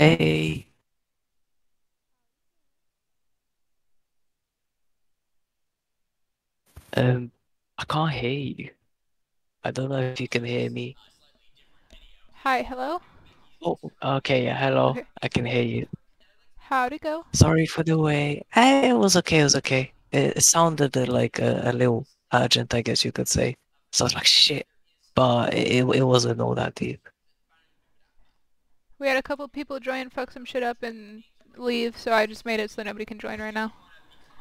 Hey. Um, I can't hear you. I don't know if you can hear me. Hi, hello. Oh, okay, yeah, hello. Okay. I can hear you. How'd it go? Sorry for the way. Eh, it was okay, it was okay. It, it sounded like a, a little urgent, I guess you could say. So I was like, shit. But it, it wasn't all that deep. We had a couple people join, fuck some shit up, and leave, so I just made it so nobody can join right now.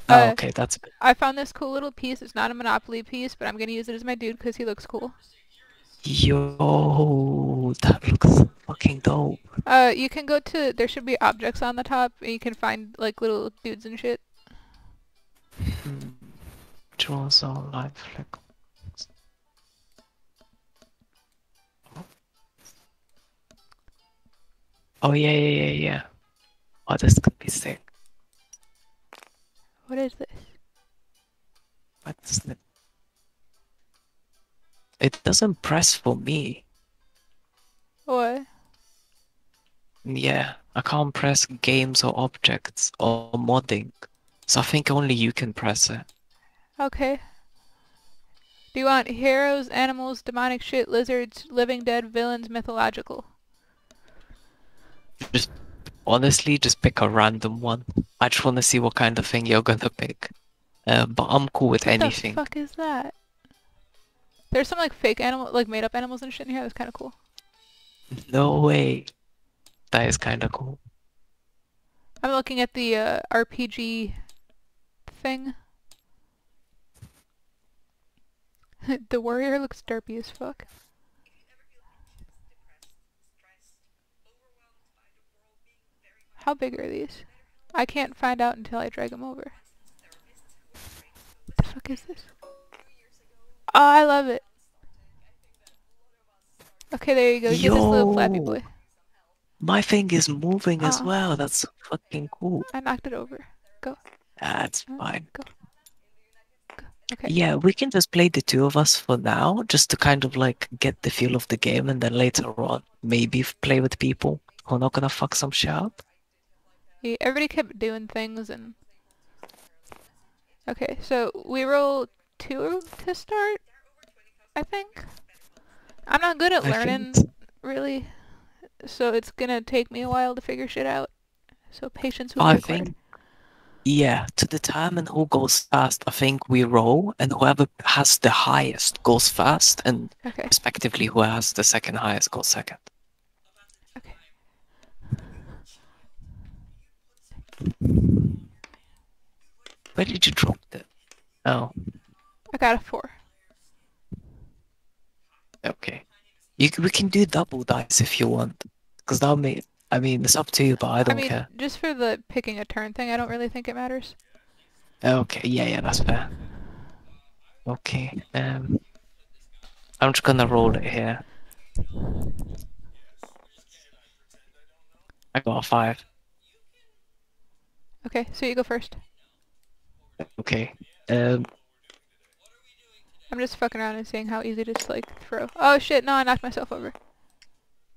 Oh, Uh, okay, that's good. I found this cool little piece. It's not a Monopoly piece, but I'm gonna use it as my dude because he looks cool. Yo, that looks fucking dope. Uh, you can go to, there should be objects on the top, and you can find, like, little dudes and shit. Draws all life flick. Oh yeah, yeah, yeah, yeah. Oh, this could be sick. What is this? What's it? It doesn't press for me. What? Yeah, I can't press games or objects or modding. So I think only you can press it. Okay. Do you want heroes, animals, demonic shit, lizards, living dead, villains, mythological? Just honestly, just pick a random one. I just want to see what kind of thing you're gonna pick. Uh, but I'm cool with What anything. What the fuck is that? There's some like fake animal, like made up animals and shit in here. That's kind of cool. No way. That is kind of cool. I'm looking at the uh, RPG thing. the warrior looks derpy as fuck. How big are these? I can't find out until I drag them over. What the fuck is this? Oh, I love it. Okay, there you go. Get this little flappy boy. My thing is moving as well. That's fucking cool. I knocked it over. Go. That's Uh, fine. Go. Go. Okay. Yeah, we can just play the two of us for now, just to kind of like get the feel of the game, and then later on, maybe play with people who are not gonna fuck some shit up. Yeah, everybody kept doing things and okay so we roll two to start i think i'm not good at I learning think really so it's gonna take me a while to figure shit out so patience with I me required. think, yeah, to determine who goes first, I think we roll, and whoever has the highest goes first, and okay respectively, who has the second highest goes second. okay Where did you drop that? Oh, i got a four okay. You we can do double dice if you want, because that'll make. I mean, it's up to you, but I i don't mean care. just for the picking a turn thing i don't really think it matters Okay, yeah, yeah, that's fair. Okay, um, I'm just gonna roll it here. I got a five. Okay so you go first. Okay, um, i'm just fucking around and seeing how easy it is to like throw. Oh shit no i knocked myself over.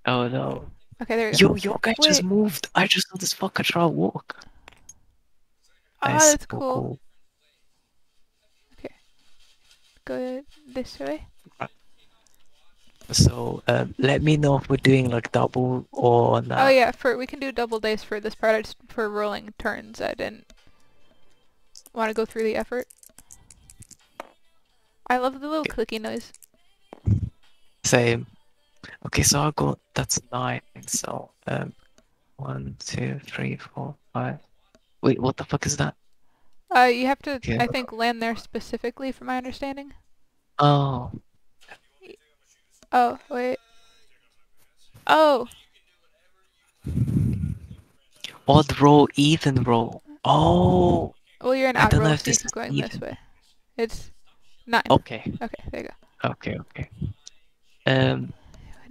Oh no. okay there we go. Yo, your guy just moved. I just saw this fucker try to walk. oh That is that's so cool. go this way So, um, let me know if we're doing like double or not. Oh yeah, for we can do double dice for this part. I just for rolling turns. I didn't want to go through the effort. I love the little clicky noise. Same. Okay, so I got that's nine. So, um, one, two, three, four, five. Wait, what the fuck is that? Uh, you have to, Okay. I think, land there specifically, from my understanding. Oh, Oh wait. Oh, odd roll, even roll. Oh, well you're an I odd don't know roll, if so you this keep is going this way. It's nine. okay, Okay, there you go. okay, okay. Um,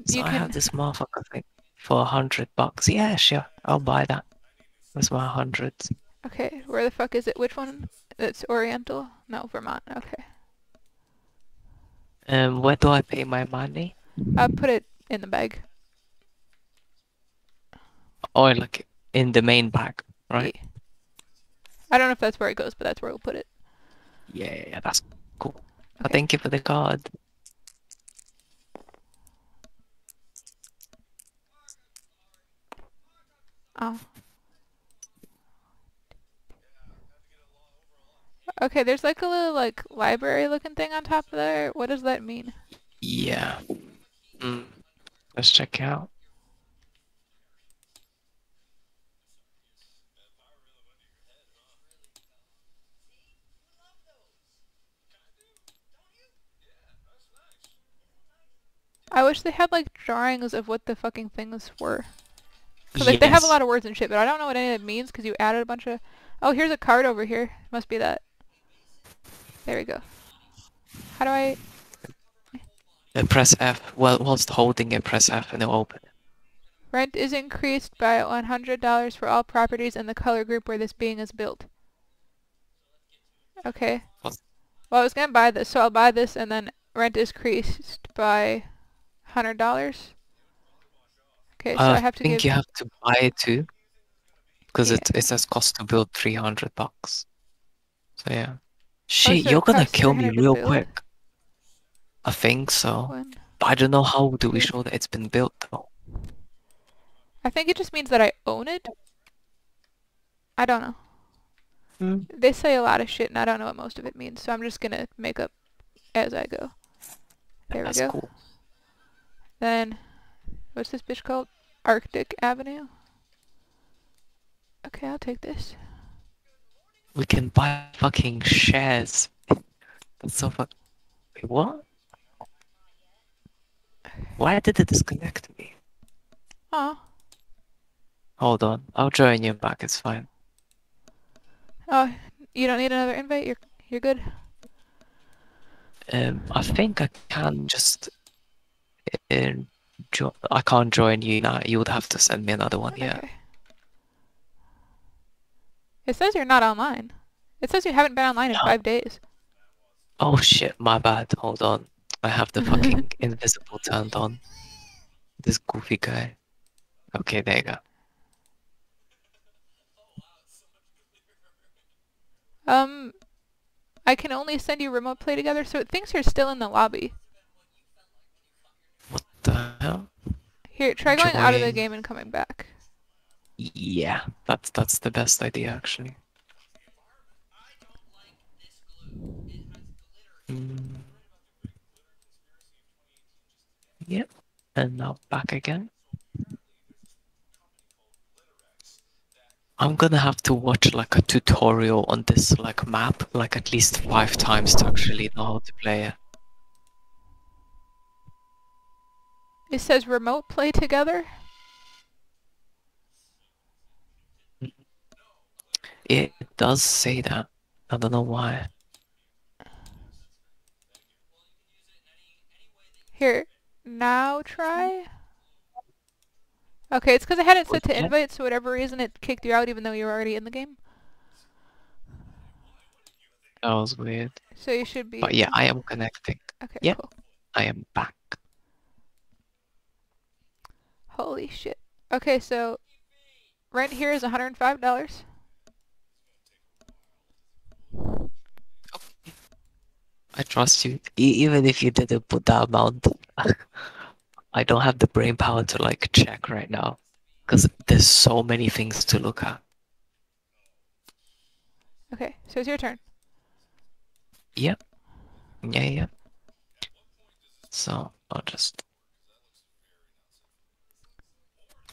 so you I can. have this motherfucker thing for a hundred bucks. Yeah, sure, I'll buy that. That's my hundred. Okay, where the fuck is it? Which one? It's Oriental? No, Vermont. Okay. Um, where do I pay my money? I'll put it in the bag. or like in the main bag, right? Yeah. I don't know if that's where it goes, but that's where we'll put it. Yeah, yeah, yeah, that's cool. Okay. Thank you for the card. Oh. Okay, there's like a little like library looking thing on top of there. What does that mean? Yeah. Mm. Let's check out. I wish they had like drawings of what the fucking things were. Cause like they have a lot of words and shit, but I don't know what any of it means because you added a bunch of. Oh, here's a card over here. Must be that. There we go. How do I? Uh, press F. Well, whilst holding it, press F and it'll open. Rent is increased by $100 for all properties in the color group where this being is built. Okay. What? Well, I was gonna buy this, so I'll buy this and then rent is increased by $100. Okay, so Uh, I have to I think give. you have to buy it too, because Yeah. it it says cost to build 300 bucks. So yeah. Shit, you're gonna kill me real build? quick. I think so. When? But I don't know how do we show that it's been built though. I think it just means that I own it. I don't know. Hmm. They say a lot of shit, and I don't know what most of it means, so I'm just gonna make up as I go. There we go. cool. Then, what's this bitch called? Arctic Avenue. Okay, I'll take this. We can buy fucking shares. That's so fuck. Wait, what? Why did it disconnect me? Oh, Hold on, I'll join you back. It's fine. oh, you don't need another invite. You're you're good. Um, I think I can just. Uh, I can't join you now. You would have to send me another one. Yeah. It says you're not online. It says you haven't been online in No. five days. Oh shit, my bad. Hold on. I have the fucking invisible turned on. This goofy guy. Okay, there you go. Um, I can only send you remote play together, so it thinks you're still in the lobby. What the hell? Here, try going out of the game and coming back. Yeah, that's that's the best idea actually. Mm. Yep, and now back again. I'm gonna have to watch like a tutorial on this like map like at least five times to actually know how to play it. It says remote play together. It does say that. I don't know why. Here, now try. Okay, it's because I had it set to invite, so whatever reason it kicked you out even though you were already in the game. That was weird. So you should be. But yeah, I am connecting. Okay, yeah. cool. I am back. Holy shit. Okay, so rent here is $105. I trust you. E- even if you didn't put that amount, I don't have the brain power to like check right now. Because there's so many things to look at. Okay, so it's your turn. Yep. Yeah, yeah. So I'll just.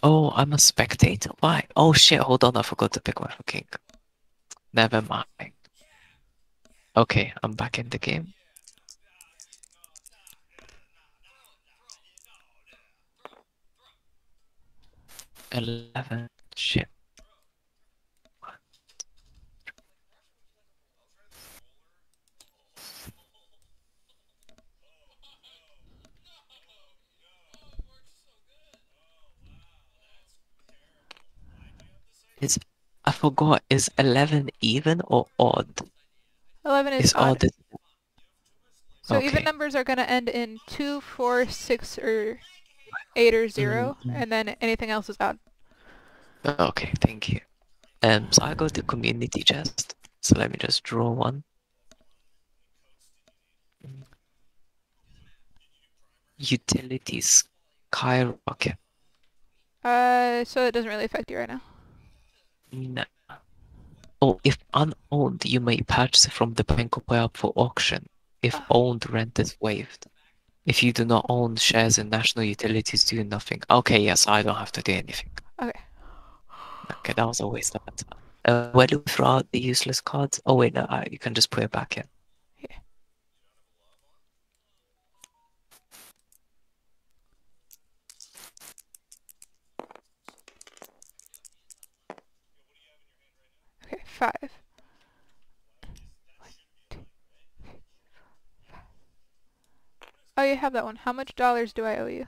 Oh, I'm a spectator. Why? Oh shit! Hold on, I forgot to pick my fucking. Never mind. Okay, I'm back in the game. Eleven. Shit. Is I forgot. Is eleven even or odd? 11 is Is odd. odd. So okay. even numbers are going to end in 2, 4, 6, or 8 or 0, Mhm. and then anything else is odd. Okay, thank you. Um, so I go to community chest. So let me just draw one. Utilities skyrocket. Uh, so it doesn't really affect you right now. No. Oh, if unowned, you may purchase from the pay up for auction. If Ah. owned, rent is waived. If you do not own shares in national utilities, do nothing. Okay, yes, I don't have to do anything. Okay. Okay, that was a waste of time. Uh, where do we throw out the useless cards? Oh wait, no, uh, you can just put it back in. Five. One, two, three, four, five. Oh, you have that one. How much dollars do I owe you?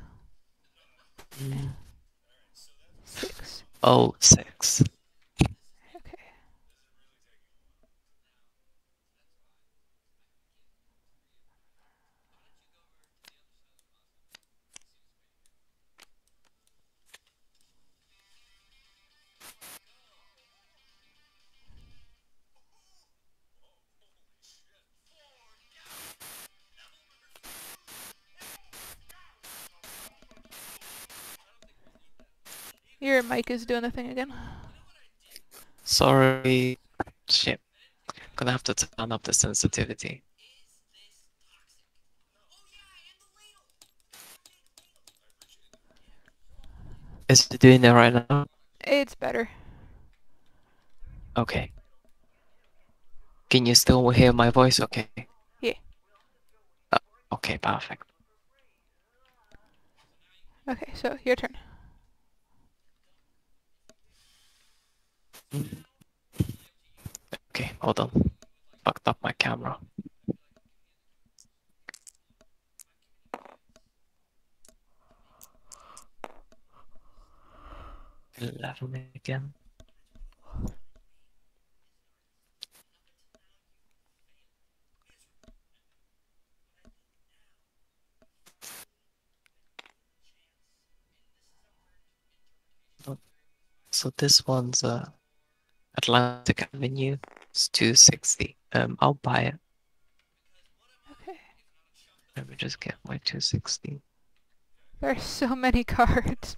Mm. Six. Oh, six. Your mic is doing the thing again. Sorry. Shit. Gonna have to turn up the sensitivity. Is it doing it right now? It's better. Okay. Can you still hear my voice? Okay. Yeah. Uh, okay, perfect. Okay, so your turn. Okay, hold on. Fucked up my camera. Eleven again. So this one's uh Atlantic Avenue. It's two sixty. Um, I'll buy it. Okay. Let me just get my two sixty. There are so many cards.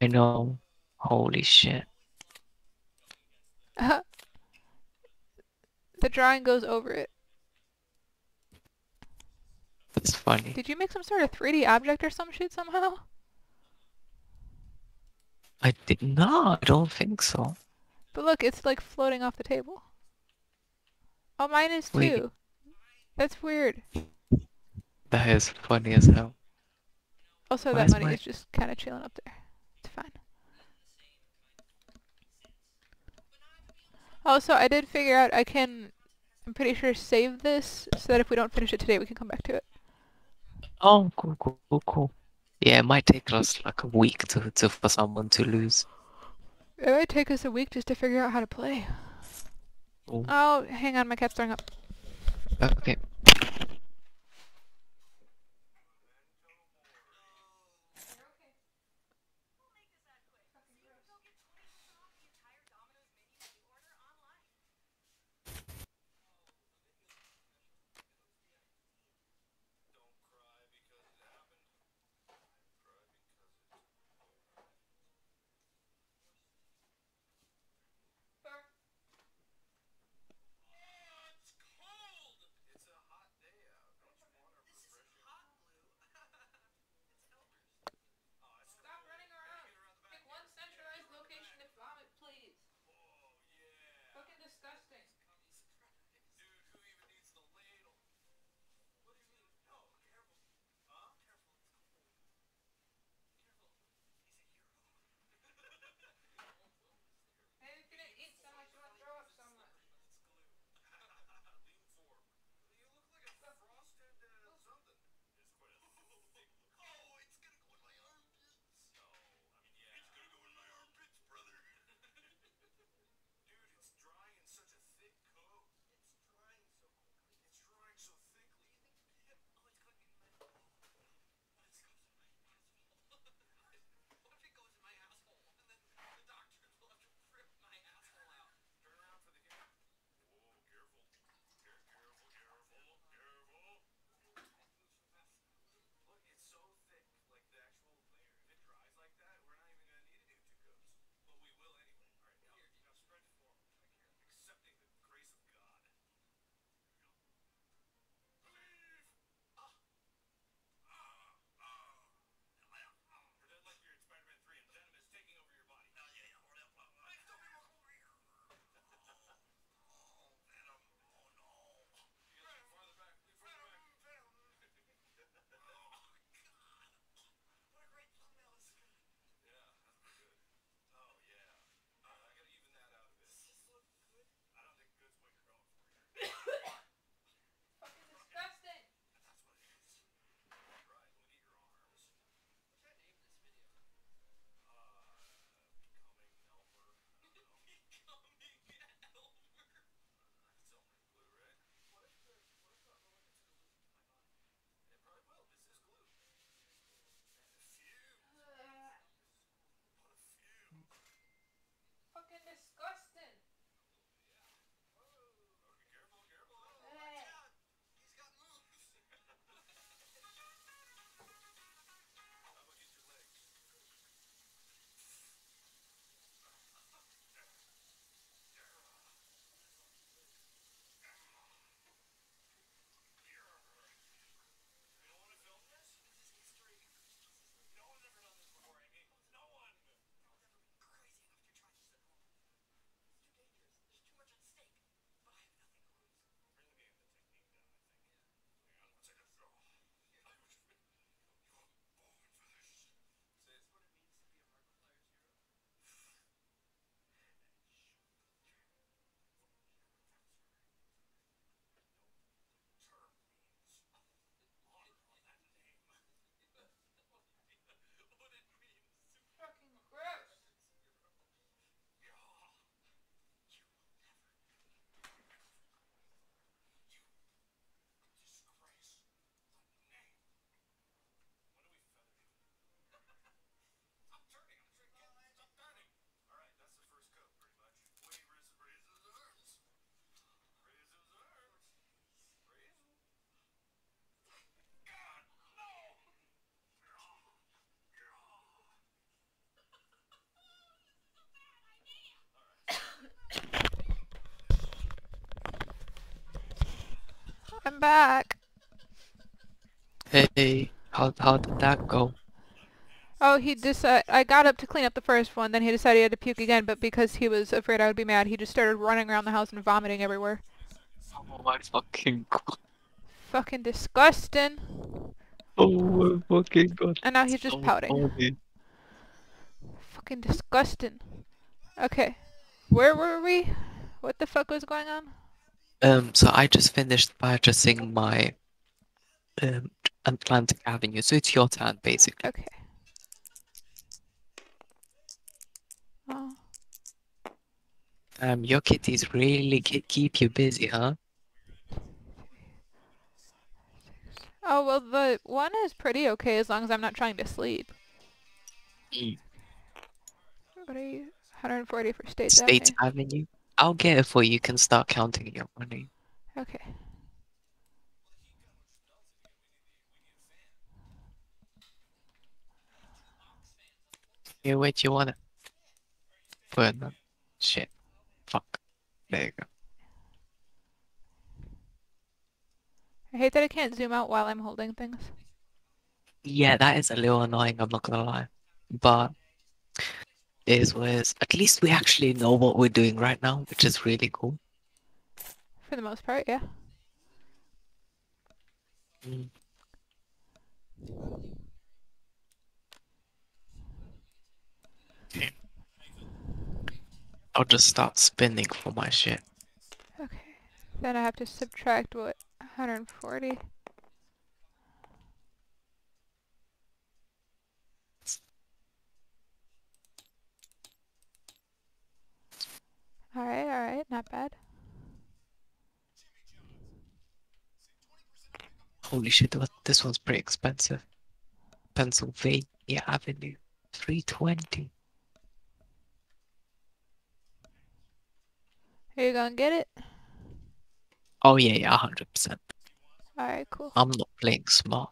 I know. Holy shit. Uh, the drawing goes over it. That's funny. Did you make some sort of 3D object or some shit somehow? I did not. I don't think so. But look, it's like floating off the table. Oh, mine is Wait. too. That's weird. That is funny as hell. Also, Why that is money my- is just kind of chilling up there. It's fine. Also, I did figure out I can, I'm pretty sure, save this so that if we don't finish it today, we can come back to it. Oh, cool, cool, cool, cool. Yeah, it might take us like a week to, to for someone to lose. It might take us a week just to figure out how to play. Ooh. Oh, hang on, my cat's throwing up. Oh, okay. I'm back. Hey, how how did that go? Oh, he decided. I got up to clean up the first one, then he decided he had to puke again, but because he was afraid I would be mad, he just started running around the house and vomiting everywhere. Oh my fucking god. Fucking disgusting. Oh my fucking god. And now he's just So pouting. Oh, funny. Fucking disgusting. Okay. Where were we? What the fuck was going on? Um, so I just finished purchasing my um Atlantic Avenue, so it's your turn basically. Okay. Oh. Um, your kitties really keep you busy, huh? Oh, well, the one is pretty okay as long as I'm not trying to sleep. Mm. What are you? 140 for State State Avenue. Avenue. I'll get it for you. You can start counting your money. Okay. Here, wait, you want it? Put it. Shit. Fuck. There you go. I hate that I can't zoom out while I'm holding things. Yeah, that is a little annoying, I'm not gonna lie. But it is what it is. At least we actually know what we're doing right now, which is really cool. For the most part, yeah. Mm. I'll just start spinning for my shit. Okay. Then I have to subtract what? 140? Alright, alright, not bad. Holy shit, what- this one's pretty expensive. Pennsylvania Avenue, 320. Are you gonna get it? Oh yeah, yeah, 100%. Alright, cool. I'm not playing smart.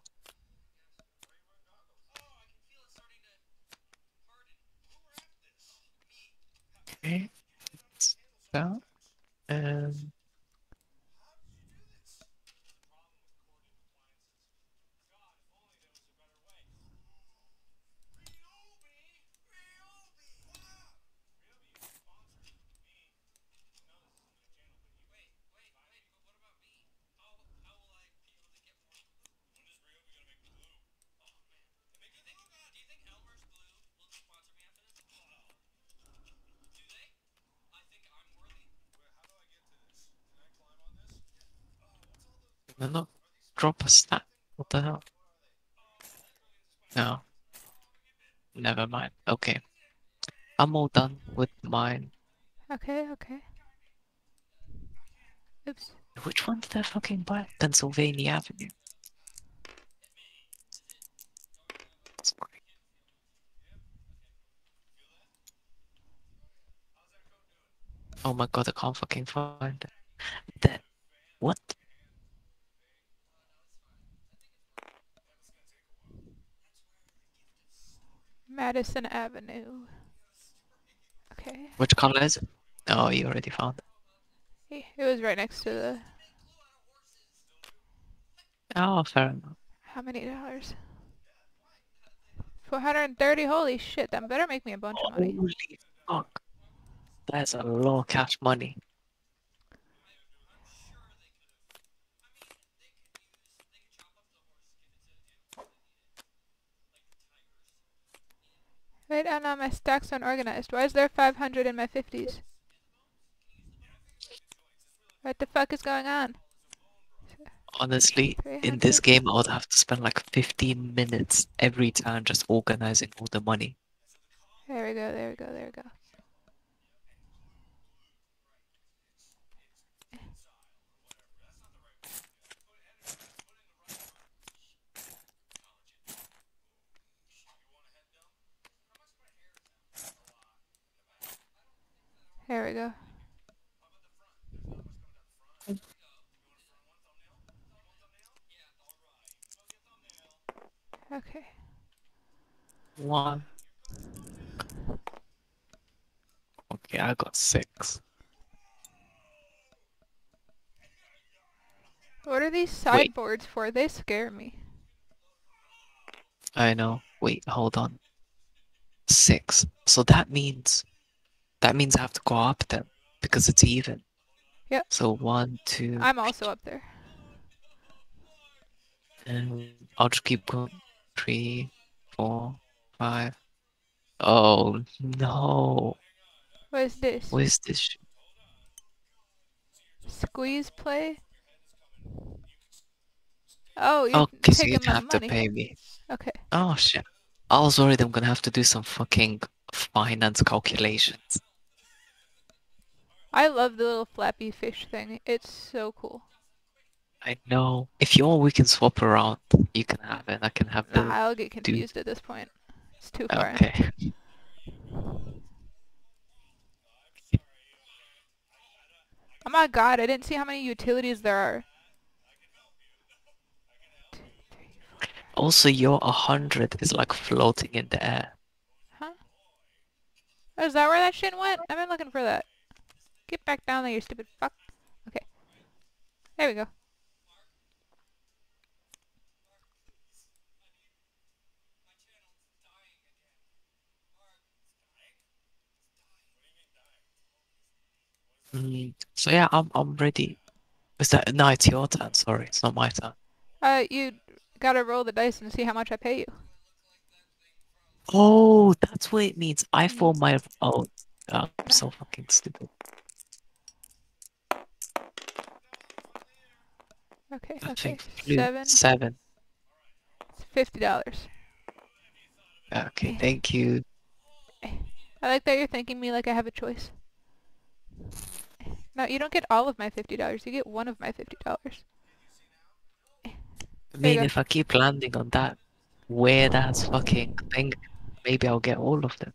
Okay, it's that. Um, No, no, drop a stat. What the hell? No. Never mind. Okay. I'm all done with mine. Okay, okay. Oops. Which one did I fucking buy? Pennsylvania Avenue. Oh my god, I can't fucking find it. That what? Madison Avenue. Okay. Which color is it? Oh, you already found it. It was right next to the... Oh, fair enough. How many dollars? 430? Holy shit, that better make me a bunch of money. Holy fuck. That's a lot of cash money. Wait, oh no, my stacks aren't organized. Why is there 500 in my 50s? What the fuck is going on? Honestly, in this game, I would have to spend like 15 minutes every time just organizing all the money. There we go, there we go, there we go. There we go. Okay. One. Okay, I got six. What are these Wait. sideboards for? They scare me. I know. Wait, hold on. Six. So that means that means I have to go up then because it's even. Yep. So one, two, I'm also up there. and I'll just keep going. Three, four, five. Oh no! What is this? What is this? Squeeze play? Oh, you're Okay, so my have to money. pay me. Okay. Oh shit! I was worried I'm gonna have to do some fucking finance calculations. I love the little flappy fish thing. It's so cool. I know. If you want, we can swap around. You can have it. I can have the. Nah, I'll get confused at this point. It's too far. Okay. Oh my god, I didn't see how many utilities there are. Two, three, four. Also, your 100 is like floating in the air. Huh? Is that where that shit went? I've been looking for that. Get back down there, you stupid fuck. Okay. There we go. Mm, so yeah, I'm I'm ready. Is that no? It's your turn. Sorry, it's not my turn. Uh, you gotta roll the dice and see how much I pay you. Oh, that's what it means. I thought my oh, uh, I'm so fucking stupid. Okay, I okay. think Seven. seven. Fifty dollars. Okay, thank you. I like that you're thanking me like I have a choice. No, you don't get all of my fifty dollars. You get one of my fifty dollars. I mean, if I keep landing on that weird ass fucking thing, maybe I'll get all of them.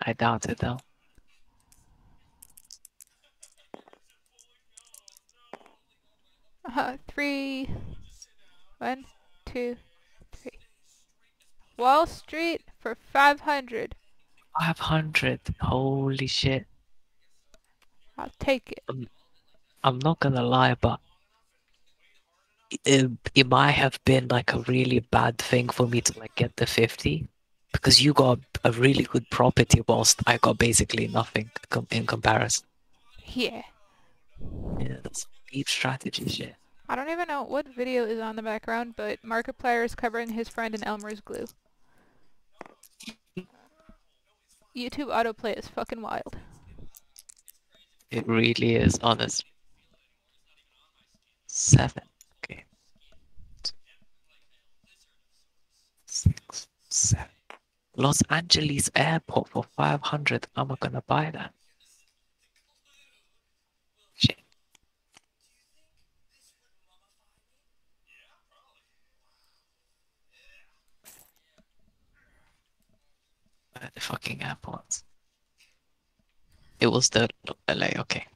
I doubt it though. Uh, three. One, two, three. Wall Street for five hundred. 500. Holy shit. I'll take it. I'm not gonna lie, but it, it might have been like a really bad thing for me to like get the 50 because you got a really good property whilst I got basically nothing com- in comparison. Yeah. Yeah, that's deep strategy shit. I don't even know what video is on the background, but Markiplier is covering his friend in Elmer's glue. YouTube autoplay is fucking wild. It really is, honest. Seven. Okay. Six, seven. Los Angeles Airport for 500. I'm not gonna buy that. Shit. Uh, the fucking airport. It was the LA, okay.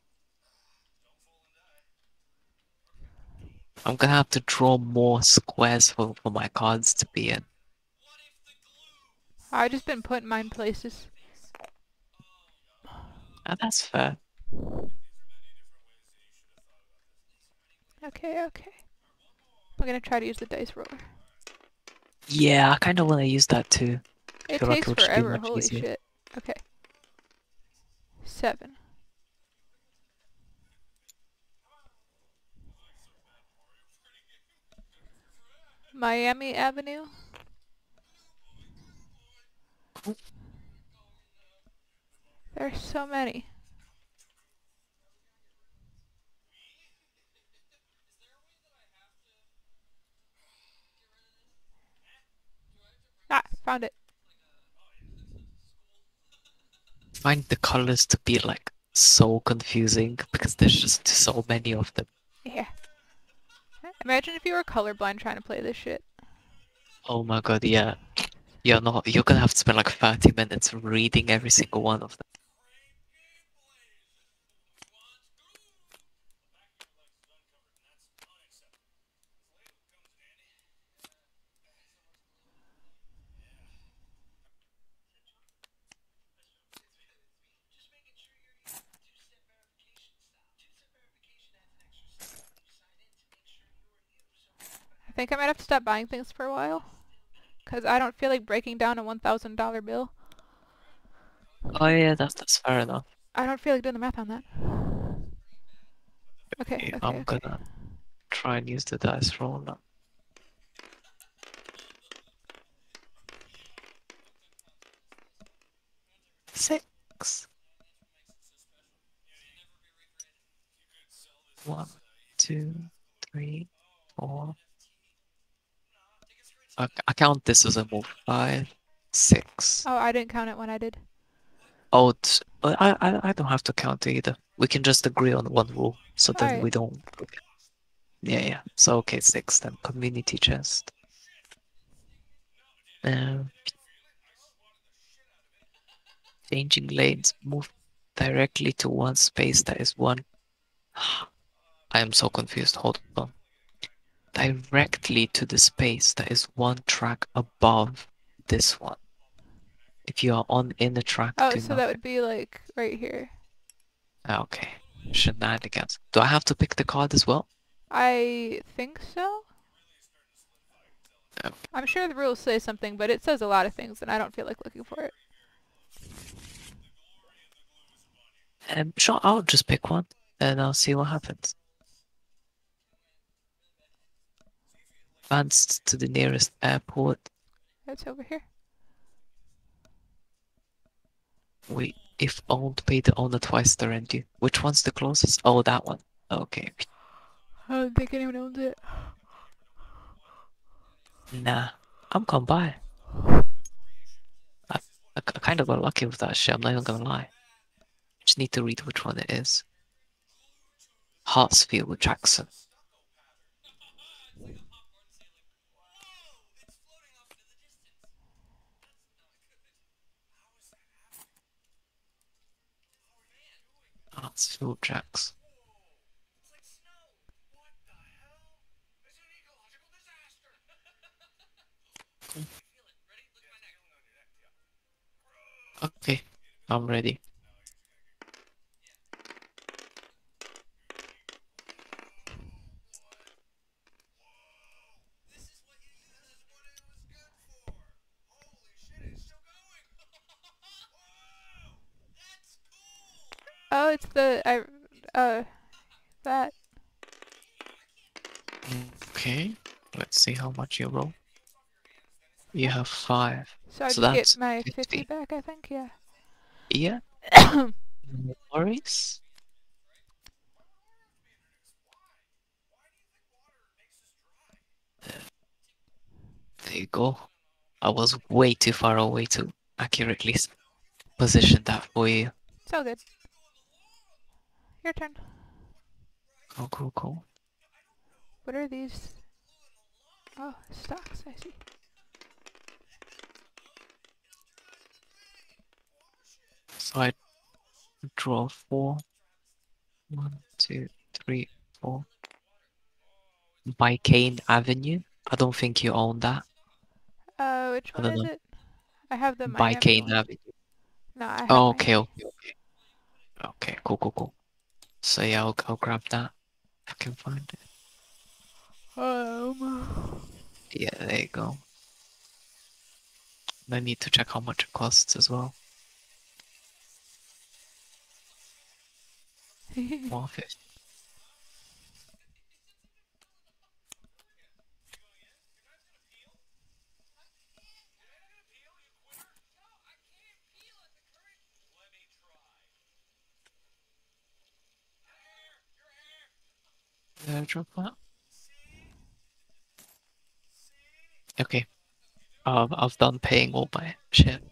I'm gonna have to draw more squares for, for my cards to be in. I've just been putting mine places. And that's fair. Okay, okay. I'm gonna try to use the dice roller. Yeah, I kind of want to use that too. It takes it'll just be forever, holy easier. shit. Okay. Seven. Miami Avenue. There's so many. Ah, found it. Find the colors to be like so confusing because there's just so many of them. Yeah. Imagine if you were colorblind trying to play this shit. Oh my god, yeah. You're not. You're gonna have to spend like 30 minutes reading every single one of them. Think I might have to stop buying things for a while. Because I don't feel like breaking down a $1,000 bill. Oh yeah, that's that's fair enough. I don't feel like doing the math on that. Okay, Okay, I'm okay. gonna try and use the dice roll now. Six. One, two, three, four. I, I count this as a move. Five, six. Oh, I didn't count it when I did. Oh, uh, I, I I don't have to count either. We can just agree on one rule, so then Alright. we don't. Yeah, yeah. So okay, six then. Community chest. Um, changing lanes. Move directly to one space that is one. I am so confused. Hold on. Directly to the space that is one track above this one. If you are on in the track, Oh, so that would be like right here. Ah, Okay. Shenanigans. Do I have to pick the card as well? I think so. Okay. I'm sure the rules say something, but it says a lot of things, and I don't feel like looking for it. Um, sure, I'll just pick one and I'll see what happens. Advance to the nearest airport. It's over here. Wait, if owned, pay the owner twice the rent due. Which one's the closest? Oh, that one. Okay. I don't think anyone owns it. Nah, I'm gonna buy. I, I, I kind of got lucky with that shit. I'm not even gonna lie. Just need to read which one it is. Hartsfield Jackson. Hartsfield Jackson. Okay, I'm ready. Oh, it's the I uh that. Okay, let's see how much you roll. You have five. So I So that's get my 50. 50 back, I think. Yeah. Yeah, no worries. There you go. I was way too far away to accurately position that for you. It's all good. Your turn. Cool, cool, cool. What are these? Oh, stocks. I see. So I draw four. One, two, three, four. Biscayne Avenue. I don't think you own that. Uh, which I one is know. it? I have the Biscayne. Avenue. No, I have Oh, okay, okay, okay. Okay, cool, cool, cool. So yeah, I'll go grab that. I can find it. Um. Yeah, there you go. I need to check how much it costs as well. One fifty. I drop that? Okay. Um, I've done paying all my shit.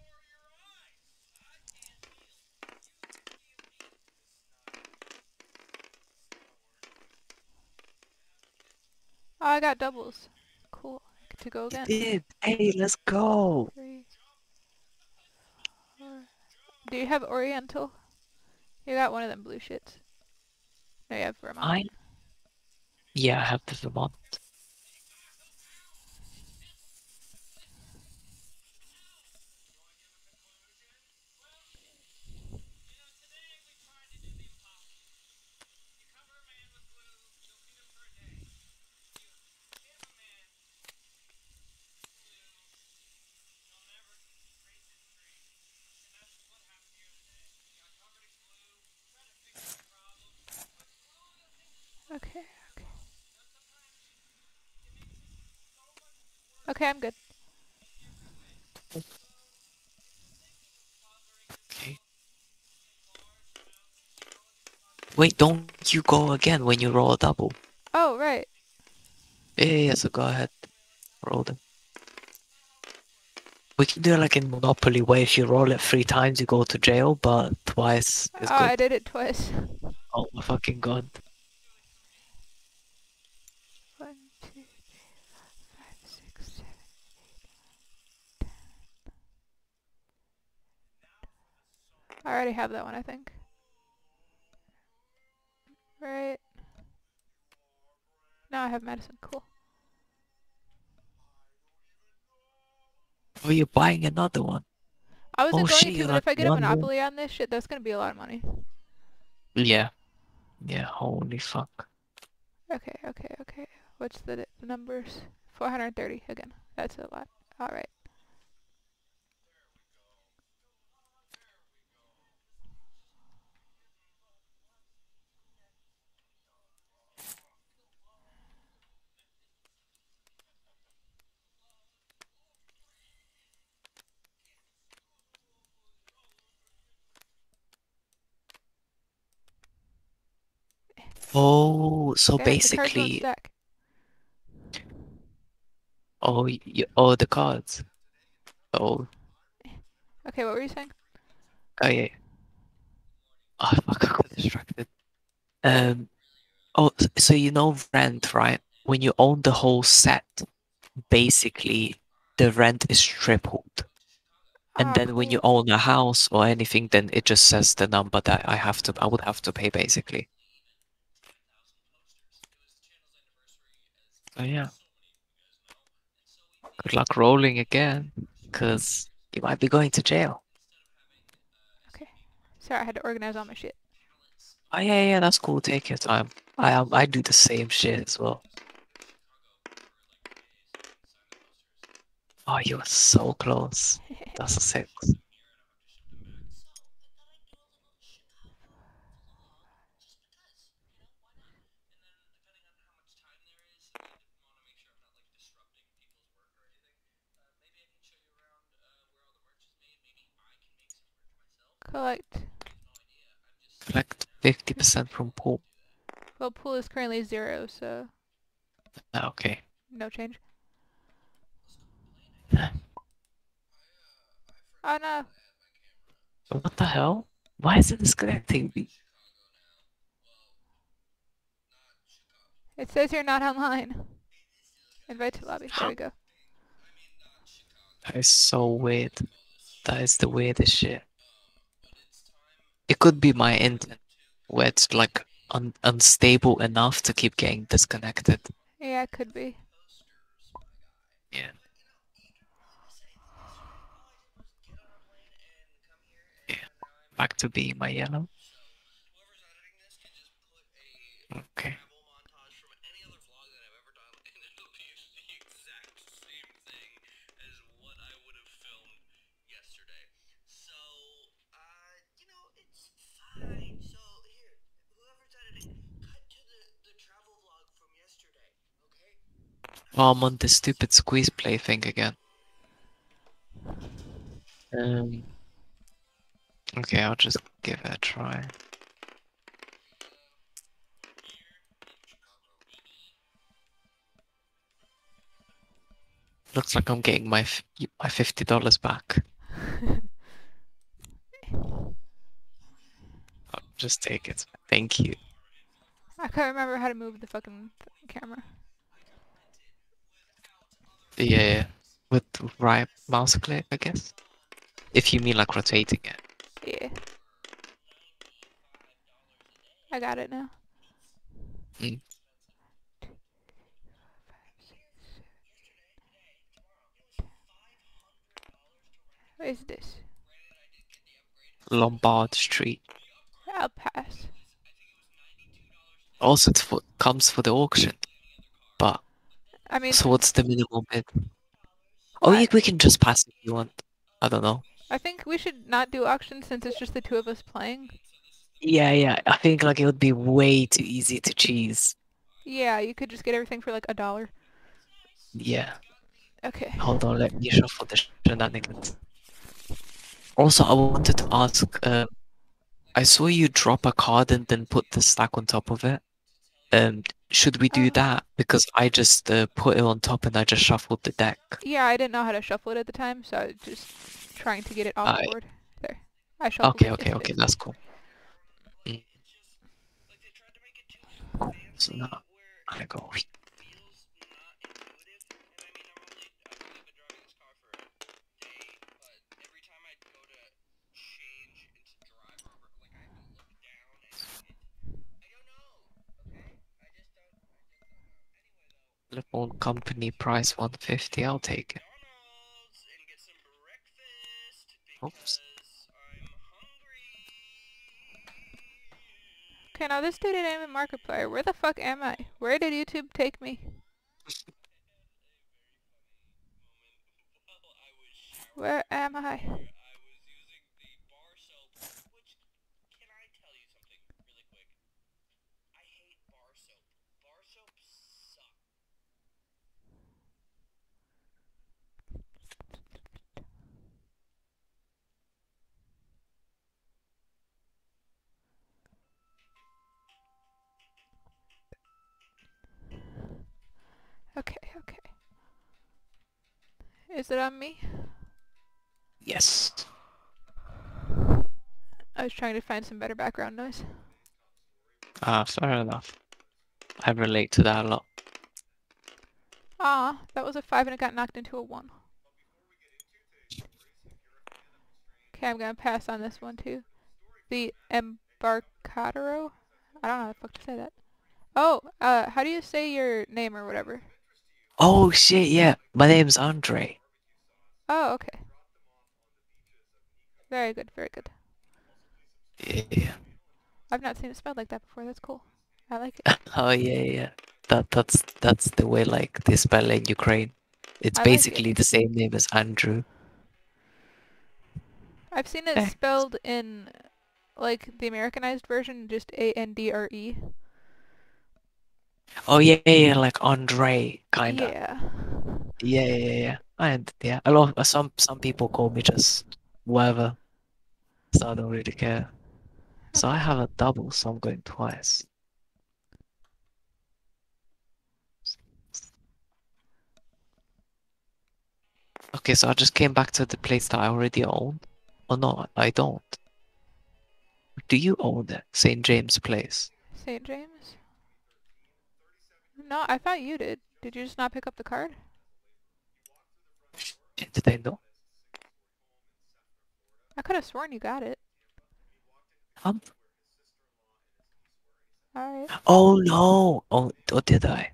oh, I got doubles. Cool. I get to go again. Did hey, let's go. Three, four. Do you have Oriental? You got one of them blue shits. No, you have Vermont. I yeah, I have the Vermont. Okay, okay. Okay, I'm good. Okay. Wait, don't you go again when you roll a double? Oh, right. Yeah, yeah, so go ahead. Roll them. We can do it like in Monopoly where if you roll it three times you go to jail, but twice is Oh, is I did it twice. Oh my fucking god. One, two, three, four, five, six, seven, eight, nine, ten. I already have that one, I think. Right. Now I have medicine. Cool. Oh, you're buying another one. I wasn't Oh, going shit, to, but if I get a one monopoly on this shit, that's gonna be a lot of money. Yeah. Yeah, holy fuck. Okay, okay, okay. What's the, the numbers? 430 again. That's a lot. All Oh, so the won't basically, stack. oh, you, oh, the cards. Oh, Okay, what were you saying? oh yeah. Oh, fuck, I got distracted. Um, oh, so you know rent, right? When you own the whole set, basically the rent is tripled. And Ah, then when you own a house or anything, then it just says the number that I have to, I would have to pay basically. So yeah. Good luck rolling again, cause you might be going to jail. Okay. Sorry, I had to organize all my shit. Oh yeah, yeah, that's cool. Take your time. I um, I do the same shit as well. Oh, you were so close. That's a six. Collect. Collect fifty percent from pool. Well, pool is currently zero, so Ah, Okay. no change. Oh no. What the hell? Why is it disconnecting me? It says you're not online. Invite to lobby. There we go. That is so weird. That is the weirdest shit. It could be my internet, where it's like un unstable enough to keep getting disconnected. Yeah, it could be. Yeah. Yeah. Back to being my yellow. Okay. montage from any other vlog that I've ever done, and it'll be the exact same thing as what I would have filmed yesterday. So, uh, you know, it's fine. So, here, whoever's editing, cut to the, the travel vlog from yesterday, okay? Oh, I'm on this stupid squeeze play thing again. Um. Okay, I'll just give it a try. Looks like I'm getting my f- my fifty dollars back. I'll just take it. Thank you. I can't remember how to move the fucking camera. Yeah. With right mouse click, I guess. If you mean like rotating it. Yeah. I got it now. Mm. What is this? Lombard Street. I'll pass. Also, it comes for the auction. But I mean, so what's the minimum bid? Oh, I- yeah, we can just pass if you want. I don't know. I think we should not do auction since it's just the two of us playing. Yeah, yeah. I think like it would be way too easy to cheese Yeah, you could just get everything for like a dollar. Yeah. Okay. Hold on, let me shuffle the shenanigans. Also, I wanted to ask, um, I saw you drop a card and then put the stack on top of it. Um, should we do Oh. that? Because I just uh, put it on top and I just shuffled the deck. Yeah, I didn't know how to shuffle it at the time, so I was just trying to get it off I- the board. There. I shuffled Okay, it. okay, okay, yes. that's cool. Mm. So now I go. Telephone company price 150, I'll take it. Oops. Okay, now this dude ain't even Markiplier. Where the fuck am I? Where did YouTube take me? Where am I? Okay, okay. Is it on me? Yes. I was trying to find some better background noise. Ah, fair enough. I relate to that a lot. Ah, that was a 5 and it got knocked into a 1. Okay, I'm gonna pass on this one too. The Embarcadero? I don't know how the fuck to say that. Oh, uh, how do you say your name or whatever? Oh shit, yeah. My name's Andre. Oh, okay. Very good, very good. Yeah. I've not seen it spelled like that before. That's cool. I like it. Oh yeah, yeah. That that's that's the way like they spell in Ukraine. It's I like it. basically the same name as Andrew. I've seen it Eh. spelled in like the Americanized version, just A N D R E. Oh yeah, yeah, yeah, mm-hmm. like Andre, kinda. Yeah. Yeah, yeah, yeah, yeah. And yeah, a lot. Uh, some some people call me just whatever, so I don't really care. So I have a double, so I'm going twice. Okay, so I just came back to the place that I already own. Oh no, I don't. Do you own it? St. James Place. St. James? No, I thought you did. Did you just not pick up the card? Did I know? I could have sworn you got it. Um, Alright. oh no! Oh, or did I?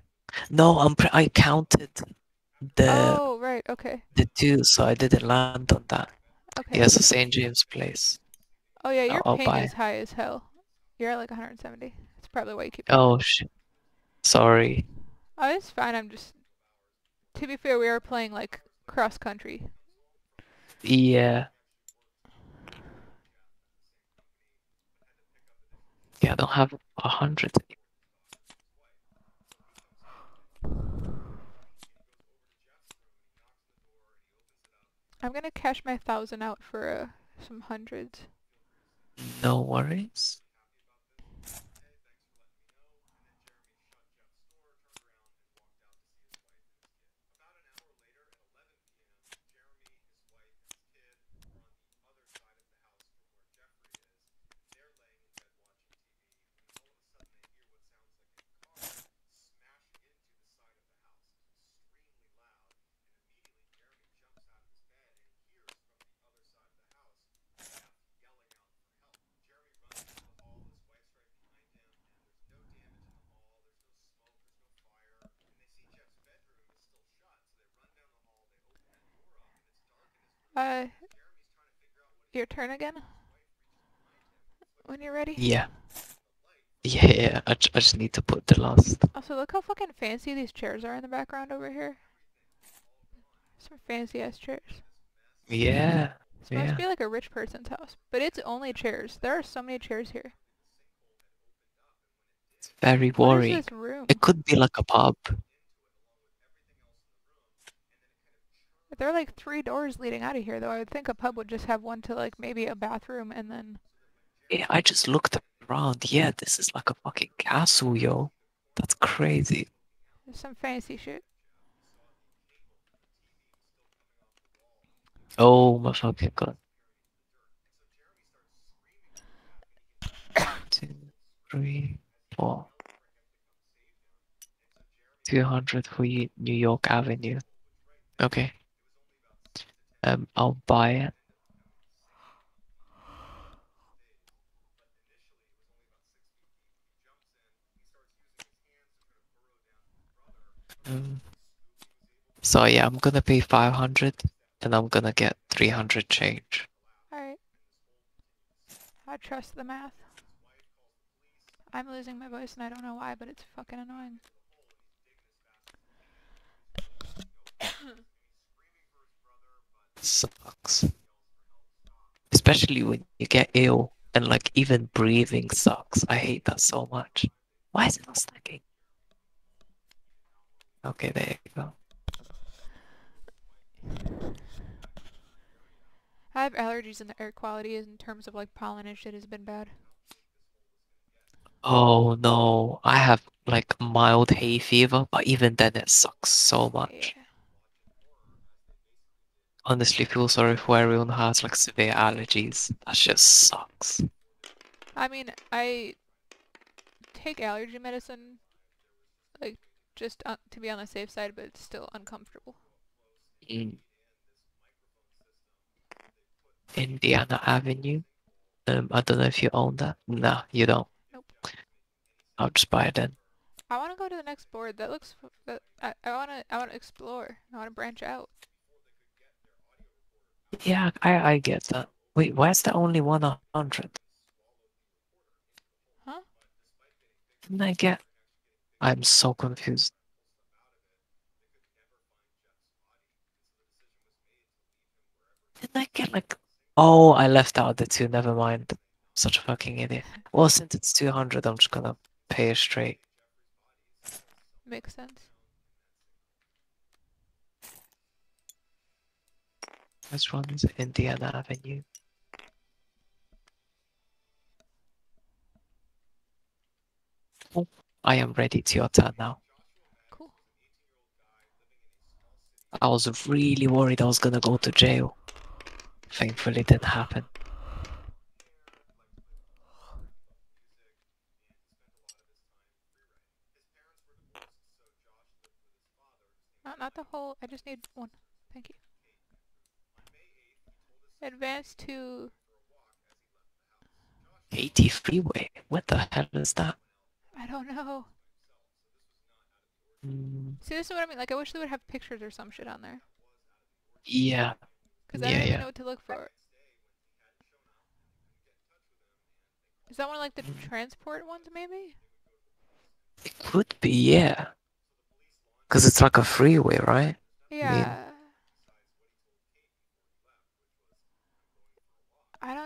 No, I'm I counted the oh, right, okay. the two, so I didn't land on that. Okay. Yeah, so St. James Place. Oh yeah, your I'll ping is high as hell. You're at like 170. That's probably why you keep Oh shit. Sorry. Oh, it's fine. I'm just. To be fair, we are playing like cross country. Yeah. Yeah, don't have a hundred. I'm gonna cash my thousand out for uh, some hundreds. No worries. Uh, your turn again. When you're ready. Yeah. Yeah, yeah. I, I just need to put the last. Also, look how fucking fancy these chairs are in the background over here. Some fancy ass chairs. Yeah. This must Yeah. be like a rich person's house, but it's only chairs. There are so many chairs here. It's very worrying. this room? room. It could be like a pub. There are like three doors leading out of here, though. I would think a pub would just have one to like maybe a bathroom and then. Yeah, I just looked around. Yeah, this is like a fucking castle, yo. That's crazy. There's some fancy shit. Oh my fucking god. Two, three, four. 200 for New York Avenue. Okay. Um, I'll buy it. Um, so yeah, I'm gonna pay 500 and I'm gonna get 300 change. Alright. I trust the math. I'm losing my voice and I don't know why, but it's fucking annoying. Sucks. Especially when you get ill and like even breathing sucks. I hate that so much. Why is it not stacking? Okay, there you go. I have allergies and the air quality in terms of like pollen and shit has been bad. Oh no, I have like mild hay fever, but even then it sucks so much. Yeah. Honestly, feel sorry for everyone who has like severe allergies. That just sucks. I mean, I take allergy medicine, like, just uh, to be on the safe side, but it's still uncomfortable. Mm. Indiana Avenue. Um, I don't know if you own that. No, you don't. Nope. I'll just buy it then. I want to go to the next board. That looks. That I, I want to. I want to explore. I want to branch out. Yeah, I I get that. Wait, why is there only 100? Huh? Didn't I get? I'm so confused. Didn't I get like? Oh, I left out the two. Never mind. Such a fucking idiot. Well, since it's 200, I'm just gonna pay it straight. Makes sense. This one is Indiana Avenue. Oh, I am ready to your turn now. Cool. I was really worried I was gonna go to jail. Thankfully, it didn't happen. Not not the whole. I just need one. Thank you. Advance to. 80 freeway. What the hell is that? I don't know. Mm, See, this is what I mean. Like, I wish they would have pictures or some shit on there. yeah, Because I Yeah, don't even yeah. know what to look for. Is that one of like the Mm. transport ones, maybe? it could be, yeah. Because it's like a freeway, right? Yeah. I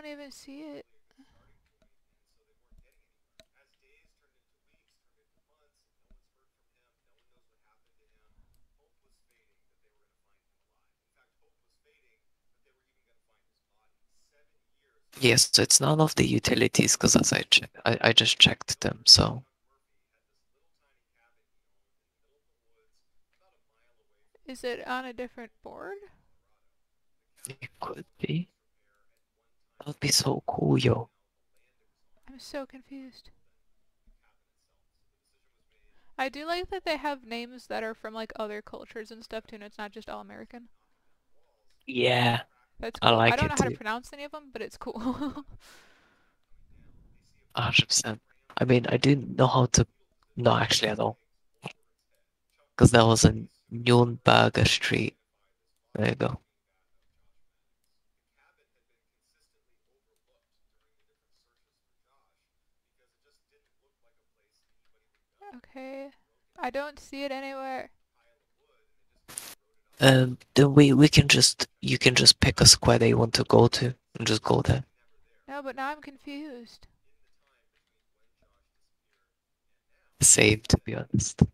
don't even see it. Yes, so it's none of the utilities because as I, I I just checked them, so Is it on a different board? it could be. That would be so cool, yo. I'm so confused. I do like that they have names that are from like other cultures and stuff too, and it's not just all American. Yeah, That's I cool. like don't it know how to pronounce any of them, but it's cool. 100%. I mean, I didn't know how to. No, actually, at don't. Because there was a Nürnberger Street. There you go. okay. I don't see it anywhere. Um, then we we can just you can just pick a square that you want to go to and just go there. No, but now I'm confused. Same, to be honest. The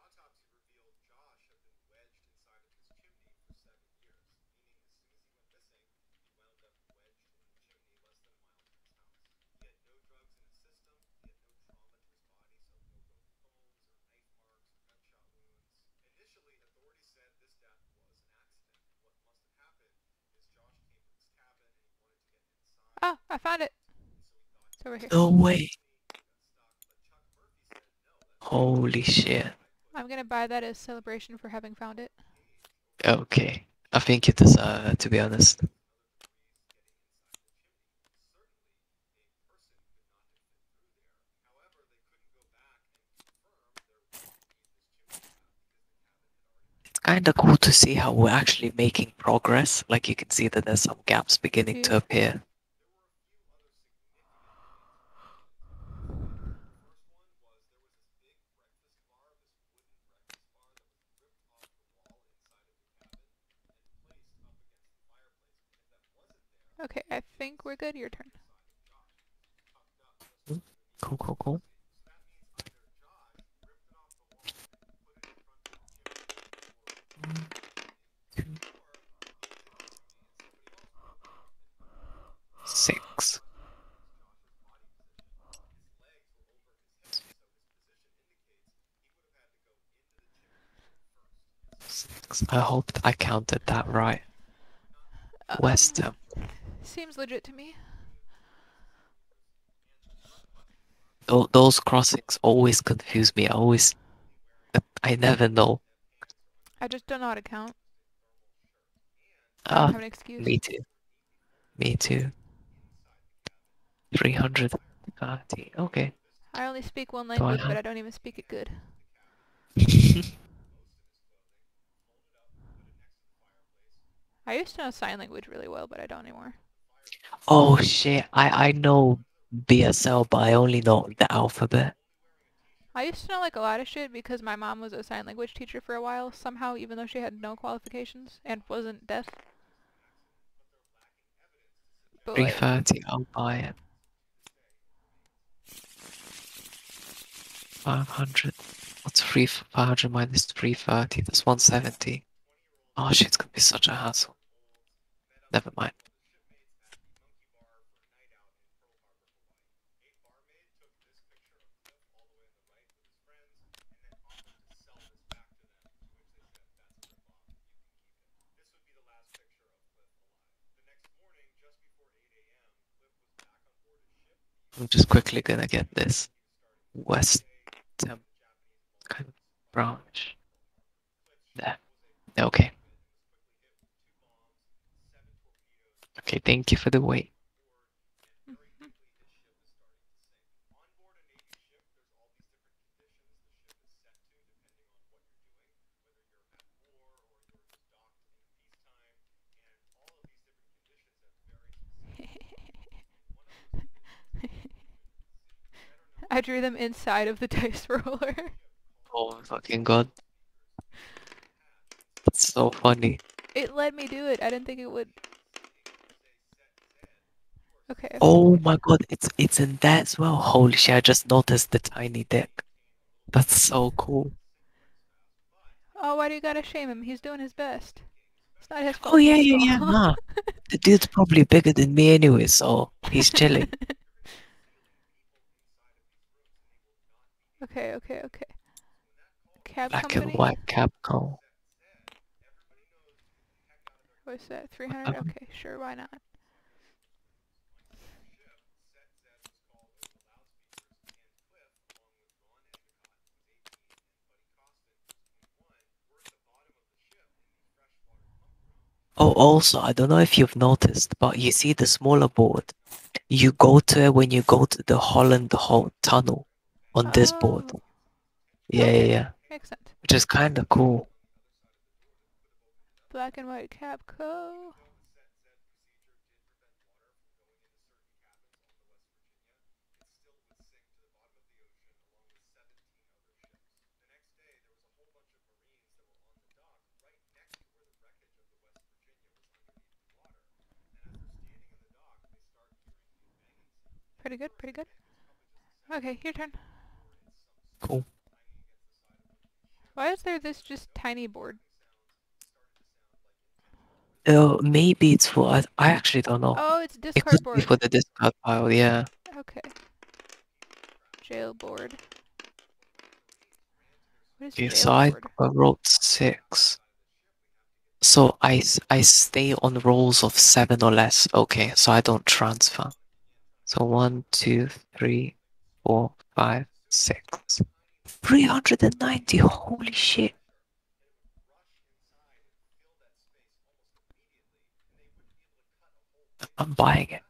autopsy revealed Josh had been wedged inside of his chimney for seven years, meaning as soon as he went missing, he wound up wedged in the chimney less than a mile from his house. He had no drugs in his system, he had no trauma to his body, so no broken bones or knife marks or gunshot wounds. Initially, authorities said this death was an accident. What must have happened is Josh came to his cabin and he wanted to get inside, Oh, I found it. It's over here. No way. he got stuck, but Chuck Murphy said no, that's Holy shit. I'm gonna buy that as celebration for having found it. Okay. I think you deserve it, uh, to be honest. It's kind of cool to see how we're actually making progress. Like you can see that there's some gaps beginning to appear. Okay, I think we're good. Your turn. Cool, cool, cool. Six. Six. I hope I counted that right. Uh, West Ham. Seems legit to me. Those crossings always confuse me. I always, I never know. I just don't know how to count. I Ah, have an excuse. me too. Me too. 330. Okay. I only speak one language, but I don't even speak it good. I used to know sign language really well, but I don't anymore. Oh shit. I, I know BSL, but I only know the alphabet. I used to know like a lot of shit because my mom was a sign language teacher for a while somehow, even though she had no qualifications and wasn't deaf. But like, 330. I'll buy it. 500. What's three? 500 minus 330? That's 170. Oh shit, it's gonna be such a hassle. Never mind. I'm just quickly gonna get this West Ham kind of brownish. There. Okay. Okay, thank you for the wait. I drew them inside of the dice roller. Oh my fucking god. That's so funny. it let me do it. I didn't think it would. Okay. Oh my god, it's it's in there as well. Holy shit, I just noticed the tiny dick. That's so cool. Oh, why do you gotta shame him? He's doing his best. It's not his fault. Oh yeah, yeah, yeah, nah. The dude's probably bigger than me anyway, so he's chilling. okay, okay, okay. Cab Black company. and white Capcom. What's that? 300? Um, Okay, sure, why not? Oh, also, I don't know if you've noticed, but you see the smaller board. You go to it when you go to the Holland Hall tunnel on this oh. board. Oh, Yeah, yeah, okay. yeah. Sense. Which is kind of cool. Black and white Capco. Pretty good, pretty good. Okay, your turn. Cool. Why is there this just tiny board? Oh, maybe it's for. I, I actually don't know. Oh, it's it discard could be board. for the discard pile. Yeah. Okay. Jail board. What is Okay, jail so I board? I rolled six. So I I stay on rolls of seven or less. Okay, so I don't transfer. So one, two, three, four, five, six. Three hundred and ninety. Holy shit! I'm buying it.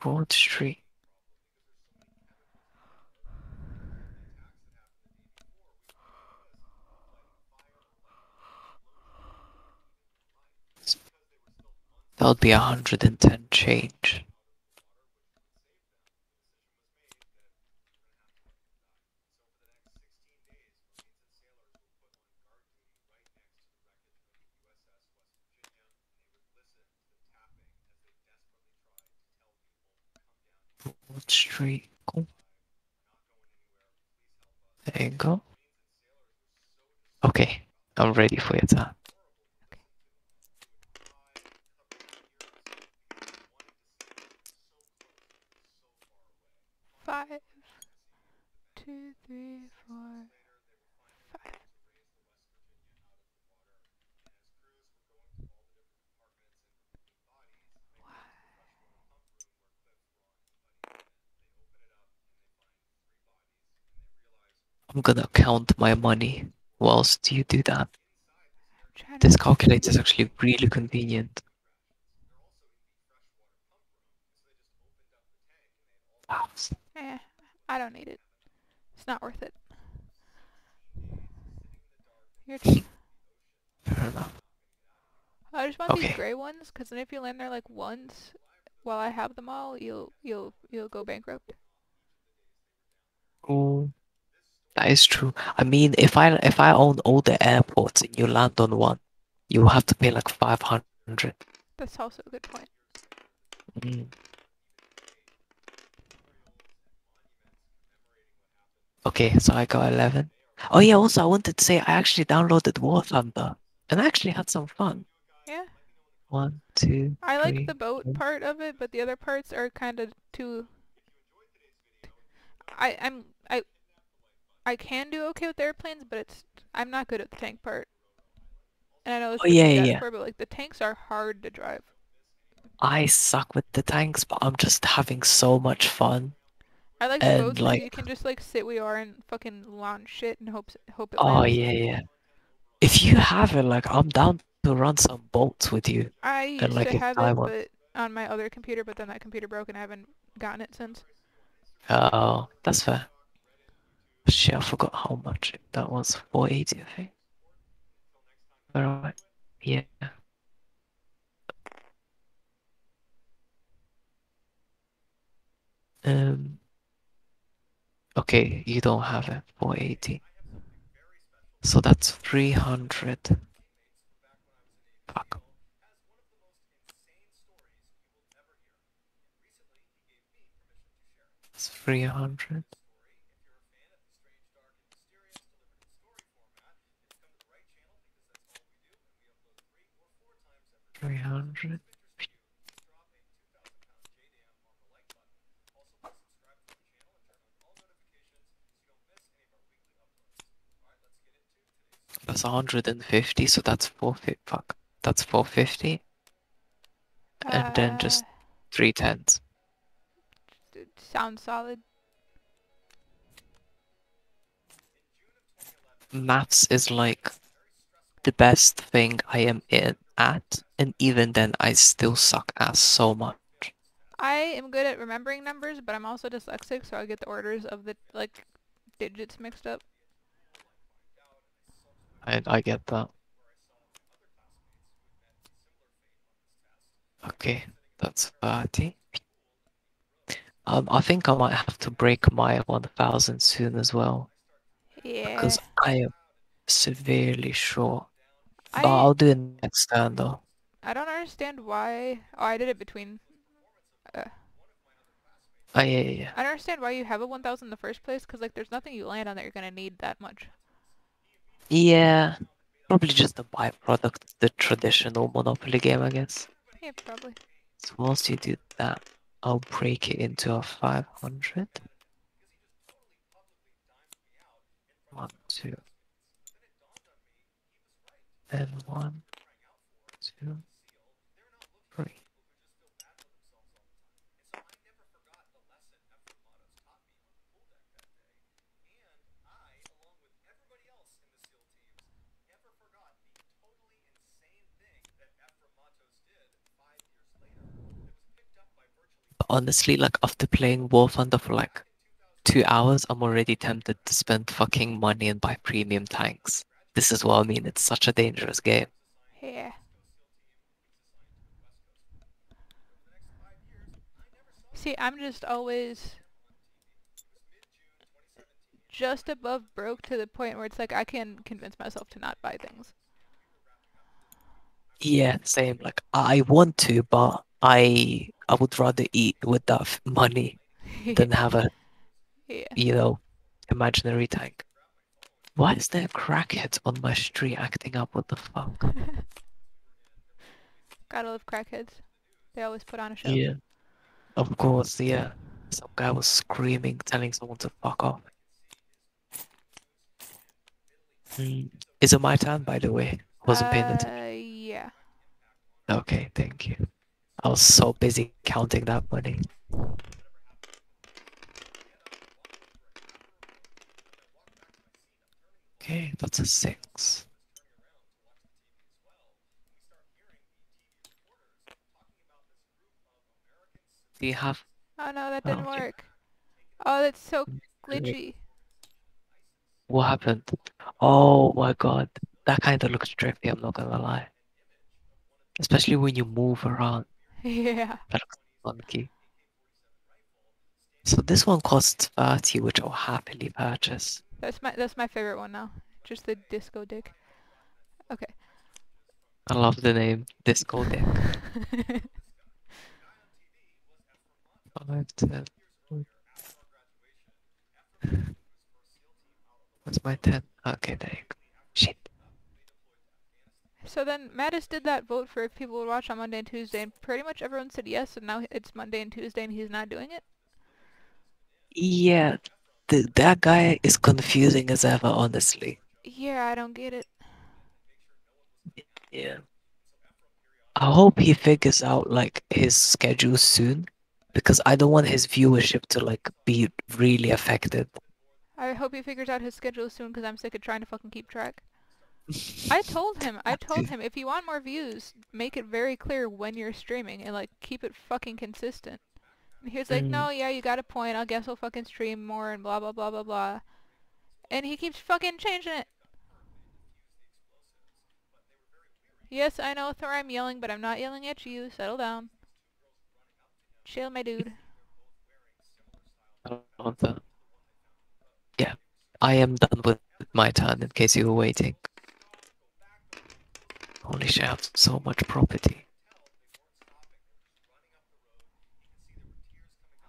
Broad Street. Be a hundred and ten change. Broad Street. Cool. There you go. Okay, I'm ready for your turn. Five, two, three, four, five. I'm gonna count my money whilst you do that. This calculator is actually really convenient. Eh, I don't need it. It's not worth it. Your turn. Fair enough. I just want Okay. these gray ones, cause then if you land there like once, while I have them all, you'll you'll you'll go bankrupt. Oh, that is true. I mean, if I if I own all the airports and you land on one, you have to pay like five hundred. That's also a good point. Mm. Okay, so I got eleven. Oh yeah, also I wanted to say I actually downloaded War Thunder and I actually had some fun. Yeah, One, two, I like the boat four. part of it, but the other parts are kind of too. I I'm I. Can do okay with airplanes, but it's I'm not good at the tank part. And I know it's Oh, yeah, yeah, for, but like the tanks are hard to drive. I suck with the tanks, but I'm just having so much fun. I like the And, boats like- you can just like sit where you are and fucking launch shit and hope hope it Oh lands. yeah, yeah. If you have it, like I'm down to run some bolts with you. I used like, to have I it, want- on my other computer, but then that computer broke and I haven't gotten it since. Oh, that's fair. Shit, I forgot how much that was. 480, I think. Alright. Yeah. Um. Okay, you don't have it. 480. So that's 300. Fuck. It's 300. Three hundred. That's 150, so that's 450. Fuck. That's 450. And then just Uh, three tens. sounds solid. Maths is like the best thing I am in at, and even then I still suck ass so much. I am good at remembering numbers, but I'm also dyslexic, so I get the orders of the like digits mixed up. I I get that. Okay, that's 30. Um, I think I might have to break my 1000 soon as well, Yeah. because I am severely short. I But I'll do it next turn though. I don't understand why. Oh, I did it between. Uh, Oh yeah, yeah, yeah. I don't understand why you have a 1000 in the first place, because, like, there's nothing you land on that you're gonna need that much. Yeah, probably just a byproduct of the traditional Monopoly game, I guess. Yeah, probably. So once you do that, I'll break it into a 500. One, two. And one, two, three. Honestly, like after playing War Thunder for like two hours, I'm already tempted to spend fucking money and buy premium tanks. This is what I mean. It's such a dangerous game. Yeah. See, I'm just always just above broke to the point where it's like I can convince myself to not buy things. Yeah, same. Like I want to, but I I would rather eat with that money than have a yeah. you know imaginary tank. Why is there crackheads on my street acting up? What the fuck? Gotta love crackheads. They always put on a show. Yeah, of course. Yeah, some guy was screaming, telling someone to fuck off. Hmm. Is it my turn, by the way? Wasn't paying attention. Uh, yeah. Okay, thank you. I was so busy counting that money. Okay, that's a six. Do you have Oh no, that Oh, didn't okay. work. Oh, that's so glitchy. what happened? Oh my god, that kind of looks trippy, I'm not gonna lie. Especially when you move around, yeah. that looks funky. So this one costs 30, which I'll happily purchase. That's my that's my favorite one now. Just the disco dick. Okay. I love the name Disco Dick. Five, ten. What's my ten? Okay, there you go. Shit. so then Mattis did that vote for if people would watch on Monday and Tuesday, and pretty much everyone said yes, and now it's Monday and Tuesday, and he's not doing it. Yeah, th that guy is confusing as ever, honestly. Yeah, I don't get it. Yeah. I hope he figures out like his schedule soon because I don't want his viewership to like be really affected. I hope he figures out his schedule soon, because I'm sick of trying to fucking keep track. I told him, I told him, if you want more views, make it very clear when you're streaming, and like keep it fucking consistent. And he was like, Mm. no, yeah, you got a point. I guess we'll fucking stream more and blah blah blah blah blah. And he keeps fucking changing it. Yes, I know, Thor, I'm yelling, but I'm not yelling at you. Settle down. Chill, my dude. I don't want that. Yeah, I am done with my turn in case you were waiting. Holy shit, I have so much property.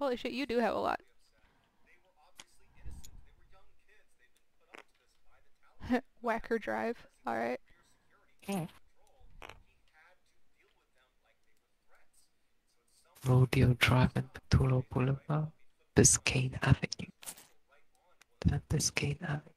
Holy shit, you do have a lot. Wacker Drive. Alright. Mm. Rodeo Drive and Petula Boulevard, Biscayne Avenue. Biscayne Avenue.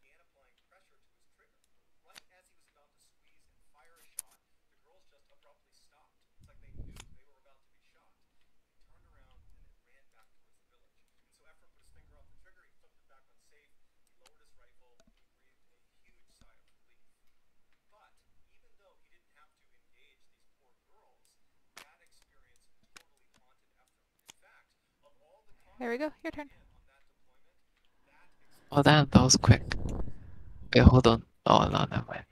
There we go. Your turn. Oh damn, that was quick. Wait, hold on. Oh no, never mind.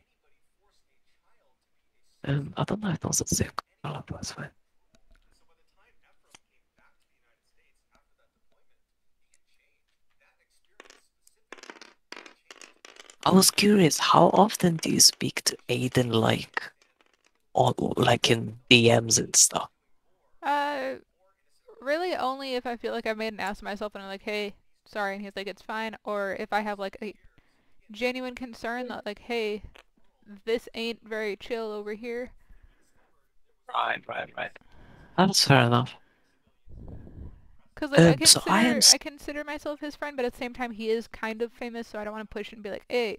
Um, I don't know if that was a safe but that's fine. I was curious, how often do you speak to Aiden like? on like in DMs and stuff? Uh, really only if I feel like I've made an ass of myself and I'm like, hey, sorry, and he's like, it's fine. Or if I have like a genuine concern that like, hey, this ain't very chill over here. Right, right, right. That's fair enough. Cause like I Um, so consider I am s- I consider myself his friend, but at the same time he is kind of famous, so I don't want to push it and be like, hey,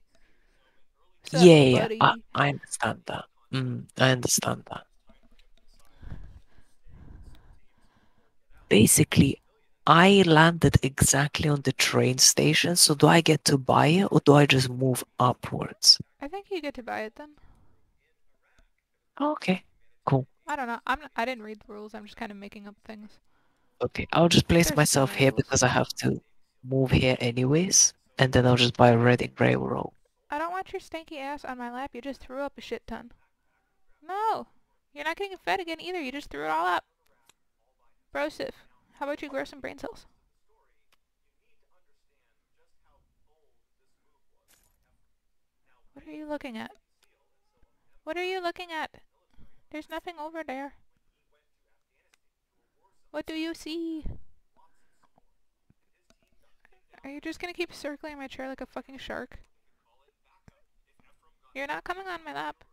up, yeah, yeah. I, I understand that. Mm, I understand that. Basically, I landed exactly on the train station, so do I get to buy it or do I just move upwards? I think you get to buy it then. Okay, cool. I don't know. I'm not, I didn't read the rules. I'm just kind of making up things. Okay, I'll just place There's myself here rules. because I have to move here anyways, and then I'll just buy a red Reading Railroad. I don't want your stanky ass on my lap. You just threw up a shit ton. No, you're not getting fed again either. You just threw it all up. Brosif, how about you grow some brain cells? What are you looking at? What are you looking at? There's nothing over there. What do you see? Are you just gonna keep circling my chair like a fucking shark? You're not coming on my lap.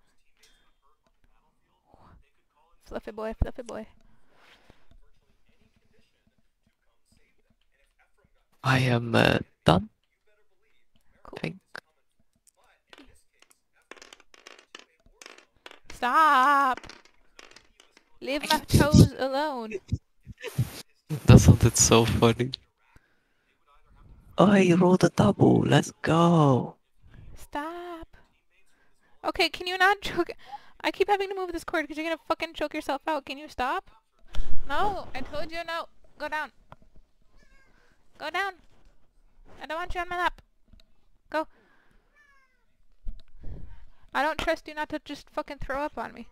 Fluffy boy, fluffy boy. I am uh, done, Cool. Stop! Leave my toes alone. That sounded so funny. Oh, you rolled a double. Let's go. Stop. Okay, can you not choke? I keep having to move this cord because you're gonna fucking choke yourself out. Can you stop? No, I told you no. Go down. Go down. I don't want you on my lap. Go. I don't trust you not to just fucking throw up on me.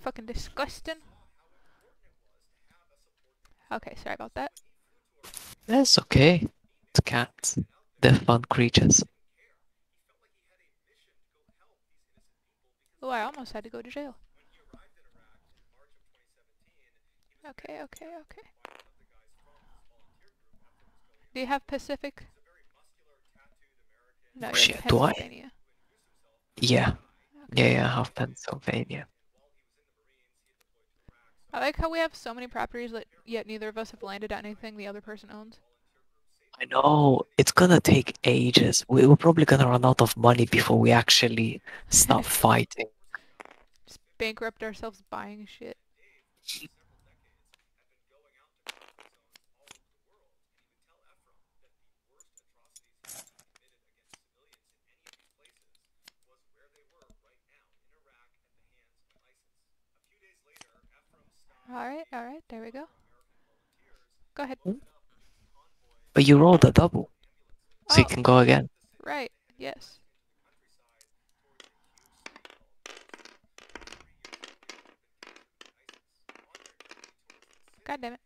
Fucking disgusting. Okay, sorry about that. That's okay. It's cats. They're fun creatures. Oh, I almost had to go to jail. Okay, okay, okay. Do you have Pacific? No, Oh, shit, do I? Yeah. Yeah, Okay. yeah, I have Pennsylvania. I like how we have so many properties, yet neither of us have landed on anything the other person owns. I know. It's gonna take ages. We- We're probably gonna run out of money before we actually start fighting. Just bankrupt ourselves buying shit. Alright, alright, there we go. Go ahead. Hmm? But you rolled a double. So you Oh. can go again. Right, yes. God damn it.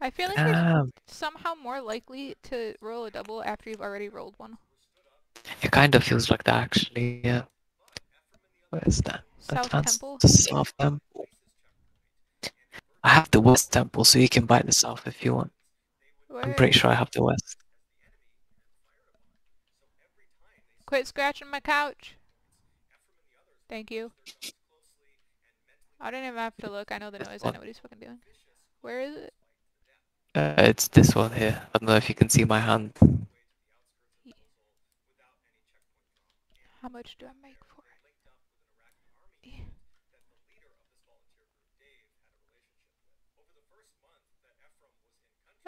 I feel like you're somehow more likely to roll a double after you've already rolled one. It kind of feels like that actually, yeah. Where is that? South Advanced Temple. South um, Temple. I have the West Temple, so you can buy the South if you want. I'm pretty sure I have the West. Quit scratching my couch. Thank you. I didn't even have to look. I know the noise. I know what he's fucking doing. Where is it? Uh, it's this one here. I don't know if you can see my hand. How much do I make for it? Eh.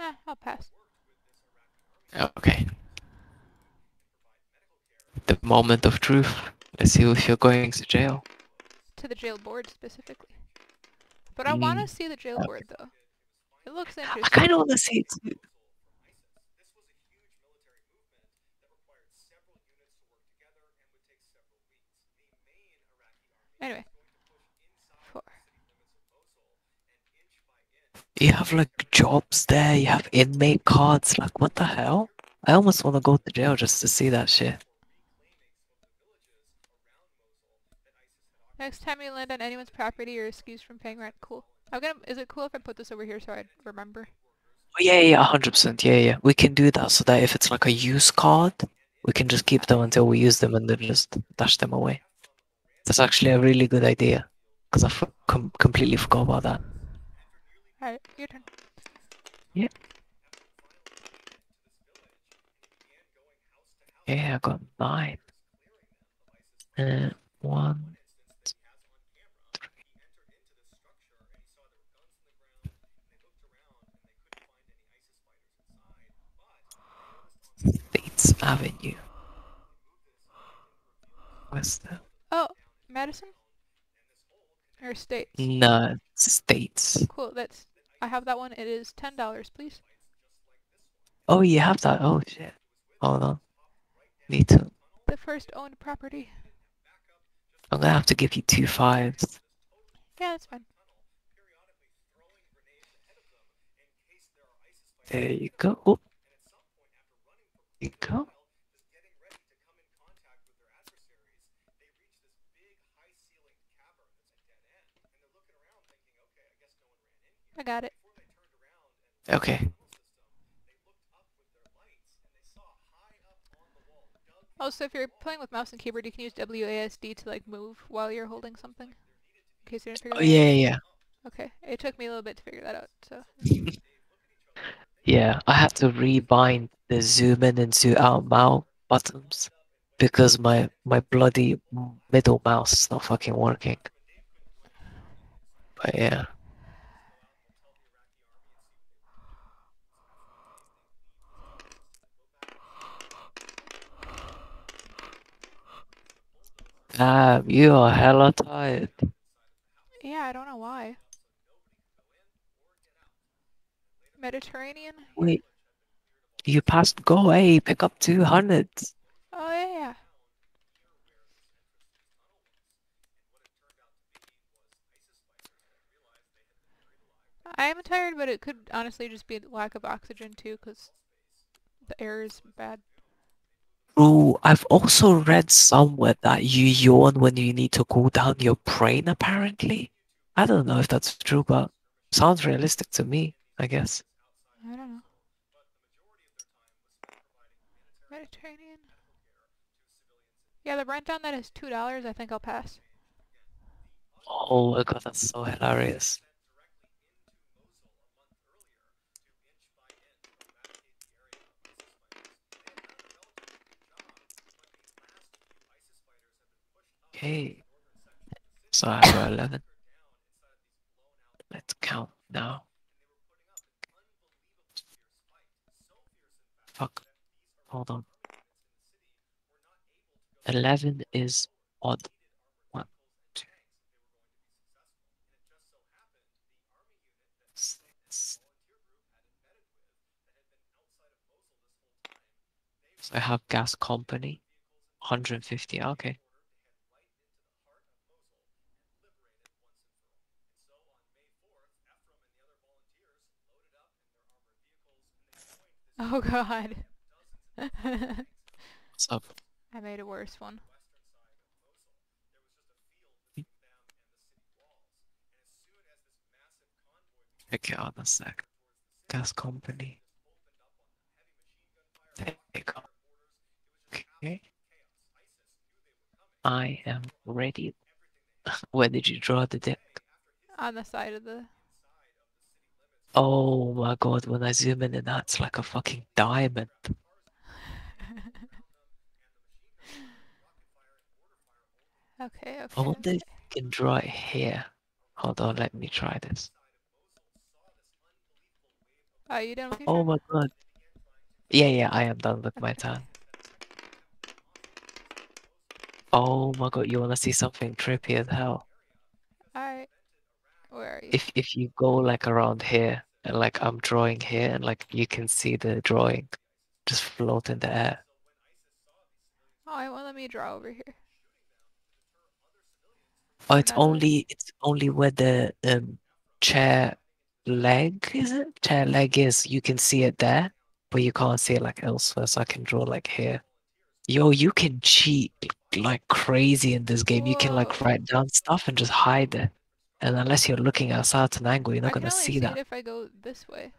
Eh, I'll pass. Okay. The moment of truth. Let's see if you're going to jail. To the jail board specifically. But I want to Mm, see the jail okay. board though. It looks interesting. I kind of want to see it too. Anyway. Four. You have like jobs there, you have inmate cards. Like, what the hell? I almost want to go to jail just to see that shit. Next time you land on anyone's property, you're excused from paying rent. Cool. I'm gonna. Is it cool if I put this over here so I remember? Oh, yeah, yeah, hundred percent. Yeah, yeah. We can do that so that if it's like a use card, we can just keep them until we use them and then just dash them away. That's actually a really good idea because I f- com- completely forgot about that. Alright, your turn. Yeah, I got nine. Uh, one. States Avenue. What's that? Oh, Madison? Or States? No, States. Cool, that's... I have that one. It is $10, please. Oh, you have that? Oh, shit. Hold on. Me too. The first owned property. I'm gonna have to give you two fives. Yeah, that's fine. There you go. There you go. I got it. Okay. Oh, also, if you're playing with mouse and keyboard, you can use WASD to like move while you're holding something. In case you didn't figure Oh, that out. yeah, yeah, yeah. Okay, it took me a little bit to figure that out, so... Yeah, I had to rebind the zoom in and zoom out mouse buttons because my my bloody middle mouse is not fucking working. But yeah. Damn, you are hella tired. Yeah, I don't know why. Mediterranean? Wait, you passed go away, pick up 200. Oh, yeah, yeah. I am tired, but it could honestly just be lack of oxygen too, because the air is bad. Bro, I've also read somewhere that you yawn when you need to cool down your brain, apparently. I don't know if that's true, but sounds realistic to me, I guess. I don't know. Mediterranean. Yeah, the rent on that is two dollars. I think I'll pass. Oh my god, that's so hilarious. Okay. So I have 11. Let's count now. Fuck. Hold on. 11 is odd. One, two, six. So I have gas company. 150, okay. Oh god. What's up? I made a worse one. Check it out a sec. Gas company. There you go. Okay. I am ready. Where did you draw the dick? On the side of the... Oh my god, when I zoom in, that's like a fucking diamond. okay, I wonder if you can draw it here. Hold on, let me try this. Are Oh, you done Oh my god. Yeah, yeah, I am done with my turn. Oh my god, you wanna see something trippy as hell? Where are you? If if you go like around here and like I'm drawing here and like you can see the drawing just float in the air. Oh, I won't let me draw over here. Oh, it's only it's only where the um chair leg is it? Chair leg is you can see it there, but you can't see it like elsewhere. So I can draw like here. Yo, you can cheat. like crazy in this game. You can like write down stuff and just hide it. And unless you're looking at a certain angle, you're not gonna see see that. if I go this way,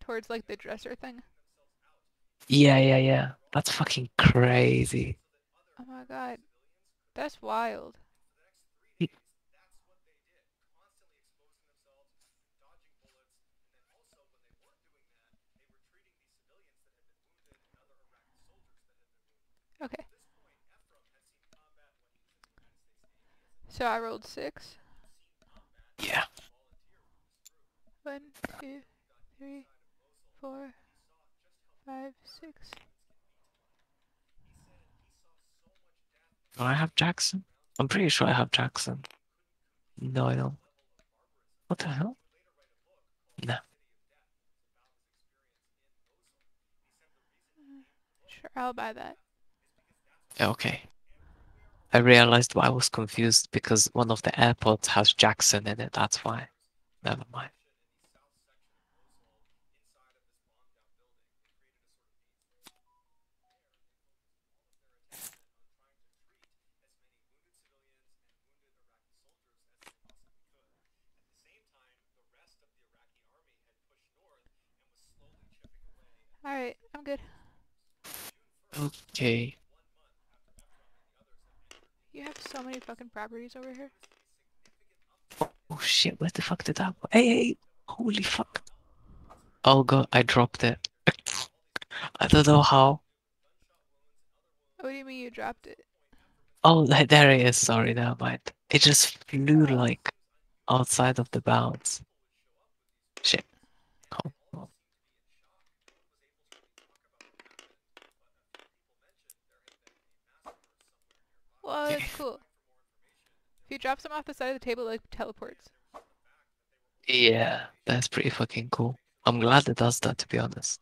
towards like the dresser thing. Yeah, yeah, yeah. That's fucking crazy. Oh my god, that's wild. Okay. So I rolled six. Yeah. One, two, three, four, five, six. Do I have Jackson? I'm pretty sure I have Jackson. No, I don't. What the hell? No. Mm, sure, I'll buy that. Okay. I realized why I was confused because one of the airports has Jackson in it. That's why. Never mind. Alright, I'm good. Okay. You have so many fucking properties over here. Oh shit, where the fuck did that go? Hey, hey, holy fuck. Oh god, I dropped it. I don't know how. What do you mean you dropped it? Oh, there it is. Sorry, never mind. It just flew like outside of the bounds. Shit. Oh, Well, that's cool. If you drop some off the side of the table, like teleports. Yeah, that's pretty fucking cool. I'm glad it does that, to be honest.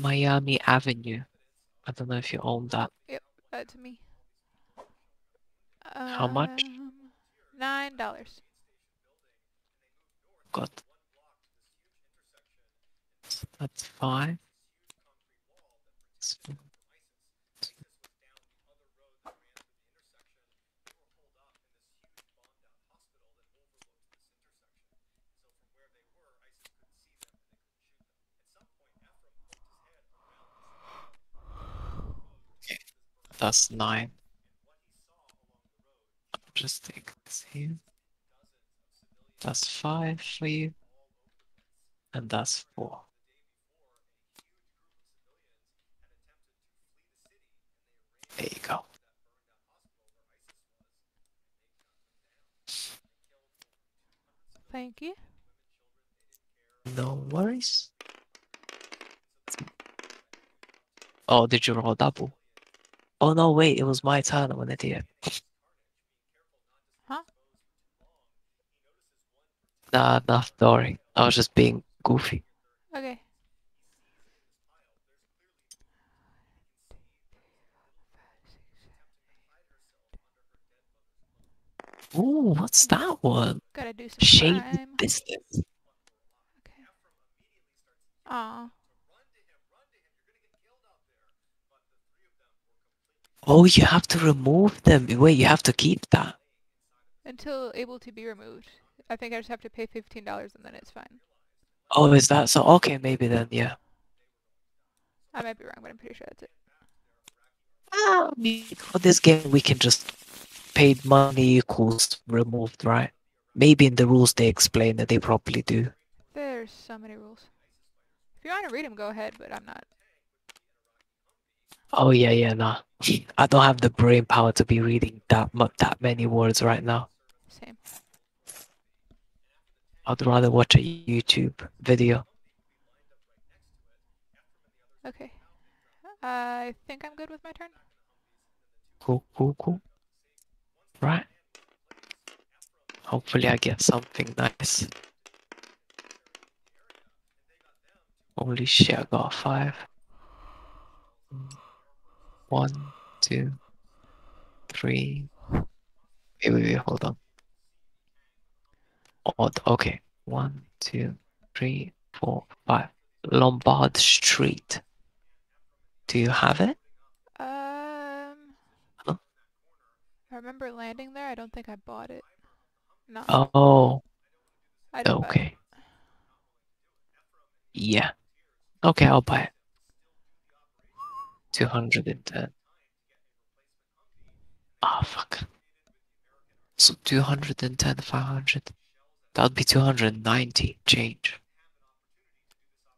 Miami Avenue. I don't know if you own that. Yep, That to me. How much? Um, Nine dollars. God. That's five. S- That's nine. I'll just take this here. That's five for you. And that's four. There you go. Thank you. No worries. Oh, did you roll double? Oh no, wait, it was my turn when I did it. Huh? Nah, nah, sorry. I was just being goofy. Okay. Ooh, what's that one? Gotta do some Shady crime. business. Okay. Aw. Oh, you have to remove them. Wait, you have to keep that. Until able to be removed. I think I just have to pay fifteen dollars and then it's fine. Oh, is that so? Okay, maybe then, yeah. I might be wrong, but I'm pretty sure that's it. Ah, for this game, we can just paid money equals removed, right? Maybe in the rules they explain that they probably do. There's so many rules. If you want to read them, go ahead, but I'm not. Oh yeah, yeah, nah. I don't have the brain power to be reading that mu- that many words right now. Same. I'd rather watch a YouTube video. Okay. I think I'm good with my turn. Cool, cool, cool. Right. Hopefully I get something nice. Holy shit, I got five. One, two, three. Wait, wait, wait, hold on. Oh, Odd, okay. One, two, three, four, five. Lombard Street. Do you have it? Um, Huh? I remember landing there. I don't think I bought it. No, Oh, I didn't it. okay. Yeah. Okay, I'll buy it. 210. Ah, fuck. So 210, 500. That would be 290 change.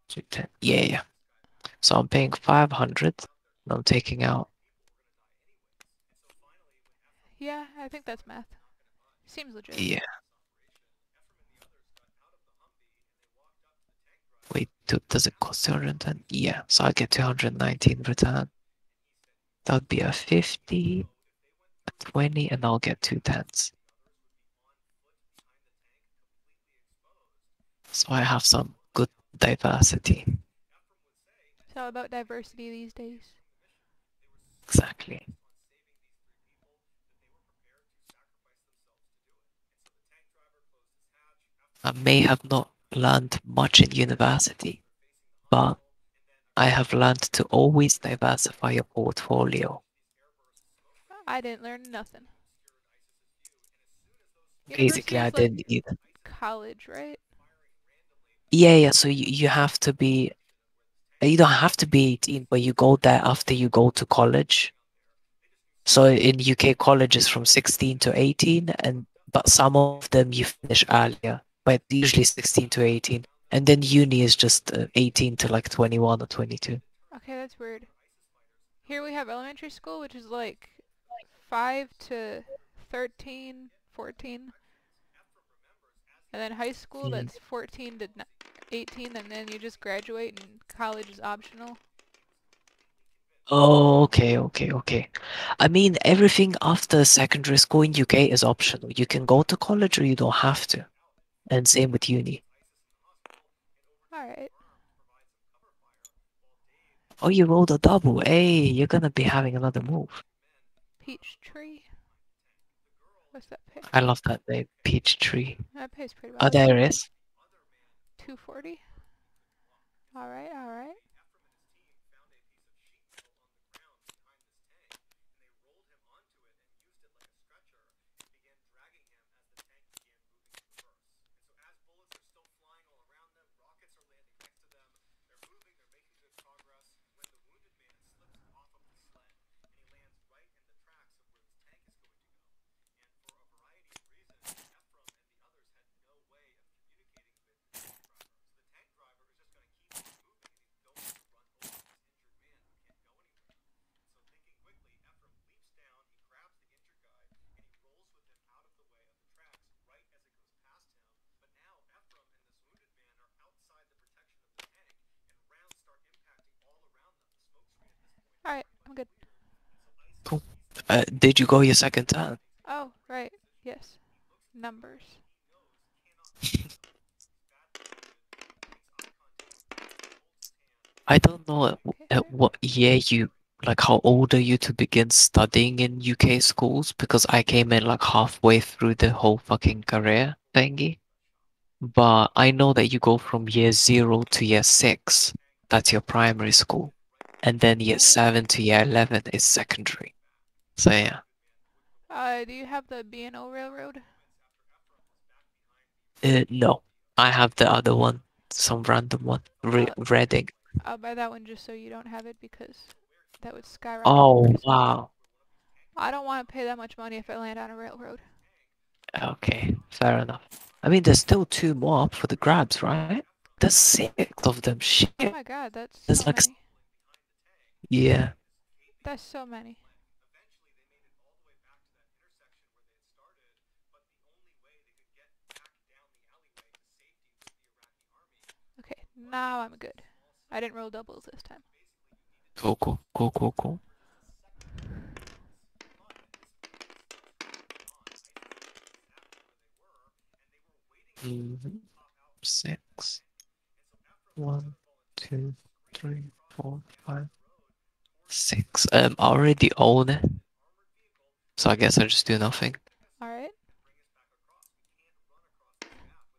210. Yeah, yeah. So I'm paying 500 and I'm taking out. Yeah, I think that's math. Seems legit. Yeah. Wait, do, does it cost 210? Yeah, so I get 219 return. That would be a 50, a 20, and I'll get two tens. So I have some good diversity. It's all about diversity these days. Exactly. I may have not learned much in university, but I have learned to always diversify your portfolio. I didn't learn nothing. Basically, I didn't either. college, right? Yeah, yeah. So you, you have to be, you don't have to be 18, but you go there after you go to college. So in UK, college is from 16 to 18, and but some of them you finish earlier, but usually 16 to 18. And then uni is just uh, 18 to like 21 or 22. Okay, that's weird. Here we have elementary school, which is like 5 to 13, 14. And then high school, Mhm. that's 14 to 18, and then you just graduate and college is optional. Oh, okay, okay, okay. I mean, everything after secondary school in UK is optional. You can go to college or you don't have to. And same with uni. Alright. Oh, you rolled a double. Hey, you're gonna be having another move. Peachtree. What's that pay? I love that name, Peachtree. That pays pretty Oh, well. there it is. 240. Alright, alright. Alright, I'm good. Uh, did you go your second time? Oh, right. Yes. Numbers. I don't know at, at what year you, like, how old are you to begin studying in UK schools? Because I came in like halfway through the whole fucking career thingy. But I know that you go from year zero to year six. That's your primary school. And then year seven to year 11 is secondary. So yeah. Uh, do you have the B&O Railroad? Uh, no, I have the other one, some random one, Re Uh, Reading. I'll buy that one just so you don't have it because that would skyrocket. Oh, wow. I don't want to pay that much money if I land on a railroad. Okay, fair enough. I mean, there's still two more up for the grabs, right? There's six of them. Shit. Oh my god, that's There's so like many. Yeah. That's so many. Okay, now I'm good. I didn't roll doubles this time. Cool, cool, cool, cool, cool. Mhm. Six. One, two, three, four, five, six. Um, I already own it. So I guess I just do nothing. Alright.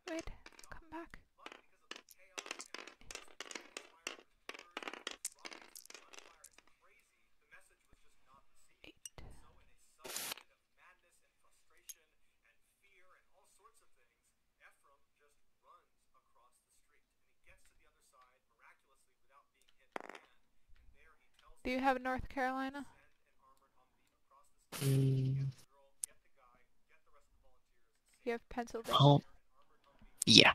Wait, come back. Do you have North Carolina? Mm, You have Pennsylvania. oh, yeah.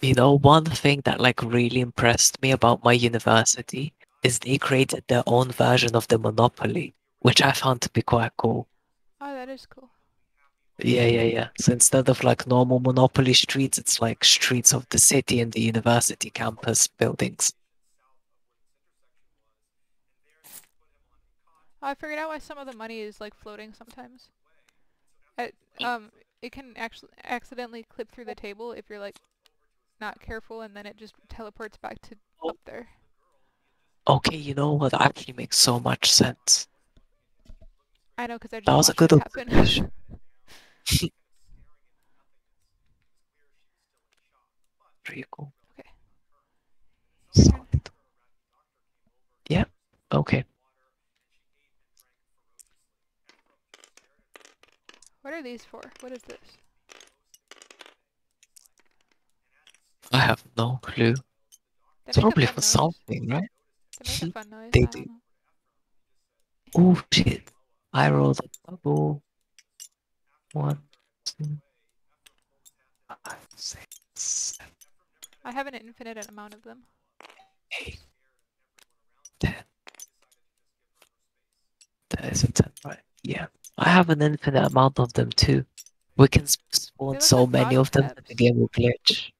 You know, one thing that like really impressed me about my university is they created their own version of the Monopoly, which I found to be quite cool. Oh, that is cool. Yeah, yeah, yeah. So instead of like normal Monopoly streets, it's like streets of the city and the university campus buildings. Oh, I figured out why some of the money is like floating sometimes. It, um, it can actually accidentally clip through the table if you're like not careful, and then it just teleports back to up there. Okay, you know what actually makes so much sense. I know, 'cause I just That was a good happen. Pretty cool. Okay. Solid. Yeah, okay. What are these for? What is this? I have no clue. They It's probably for noise. something, right? They make a fun noise. They do. Oh shit. I rolled a double. One, two, five, six, seven, I have an infinite amount of them. eight, ten. That is a ten, right? Yeah. I have an infinite amount of them too. We can spawn so like many of them that the game will glitch.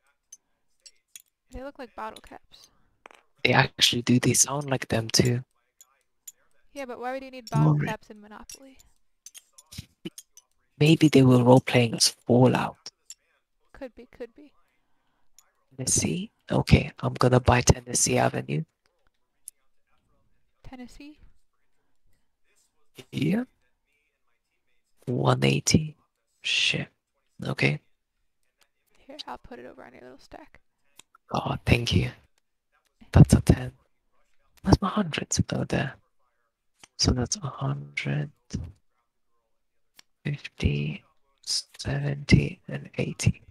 They look like bottle caps. They actually do. They sound like them too. Yeah, but why would you need bottle caps in Monopoly? Maybe they were role playing as Fallout. Could be, could be. Tennessee? Okay, I'm gonna buy Tennessee Avenue. Tennessee? Yeah. 180. Shit. Okay. Here, I'll put it over on your little stack. Oh, thank you. That's a 10. Where's my hundreds? Oh, there. So that's a 100, 50, 70, and 80.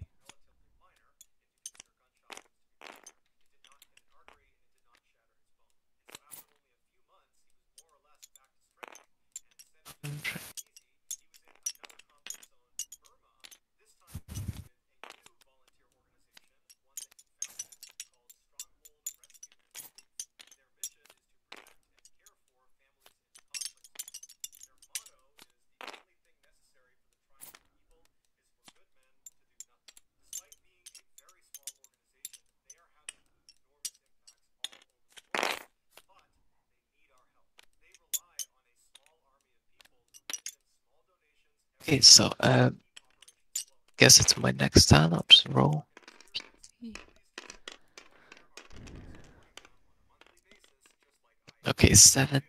Okay, so um, guess it's my next just roll. Okay, seven.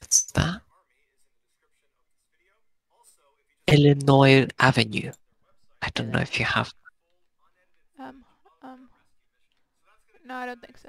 What's that? Illinois Avenue. I don't know if you have. Um, um. No, I don't think so.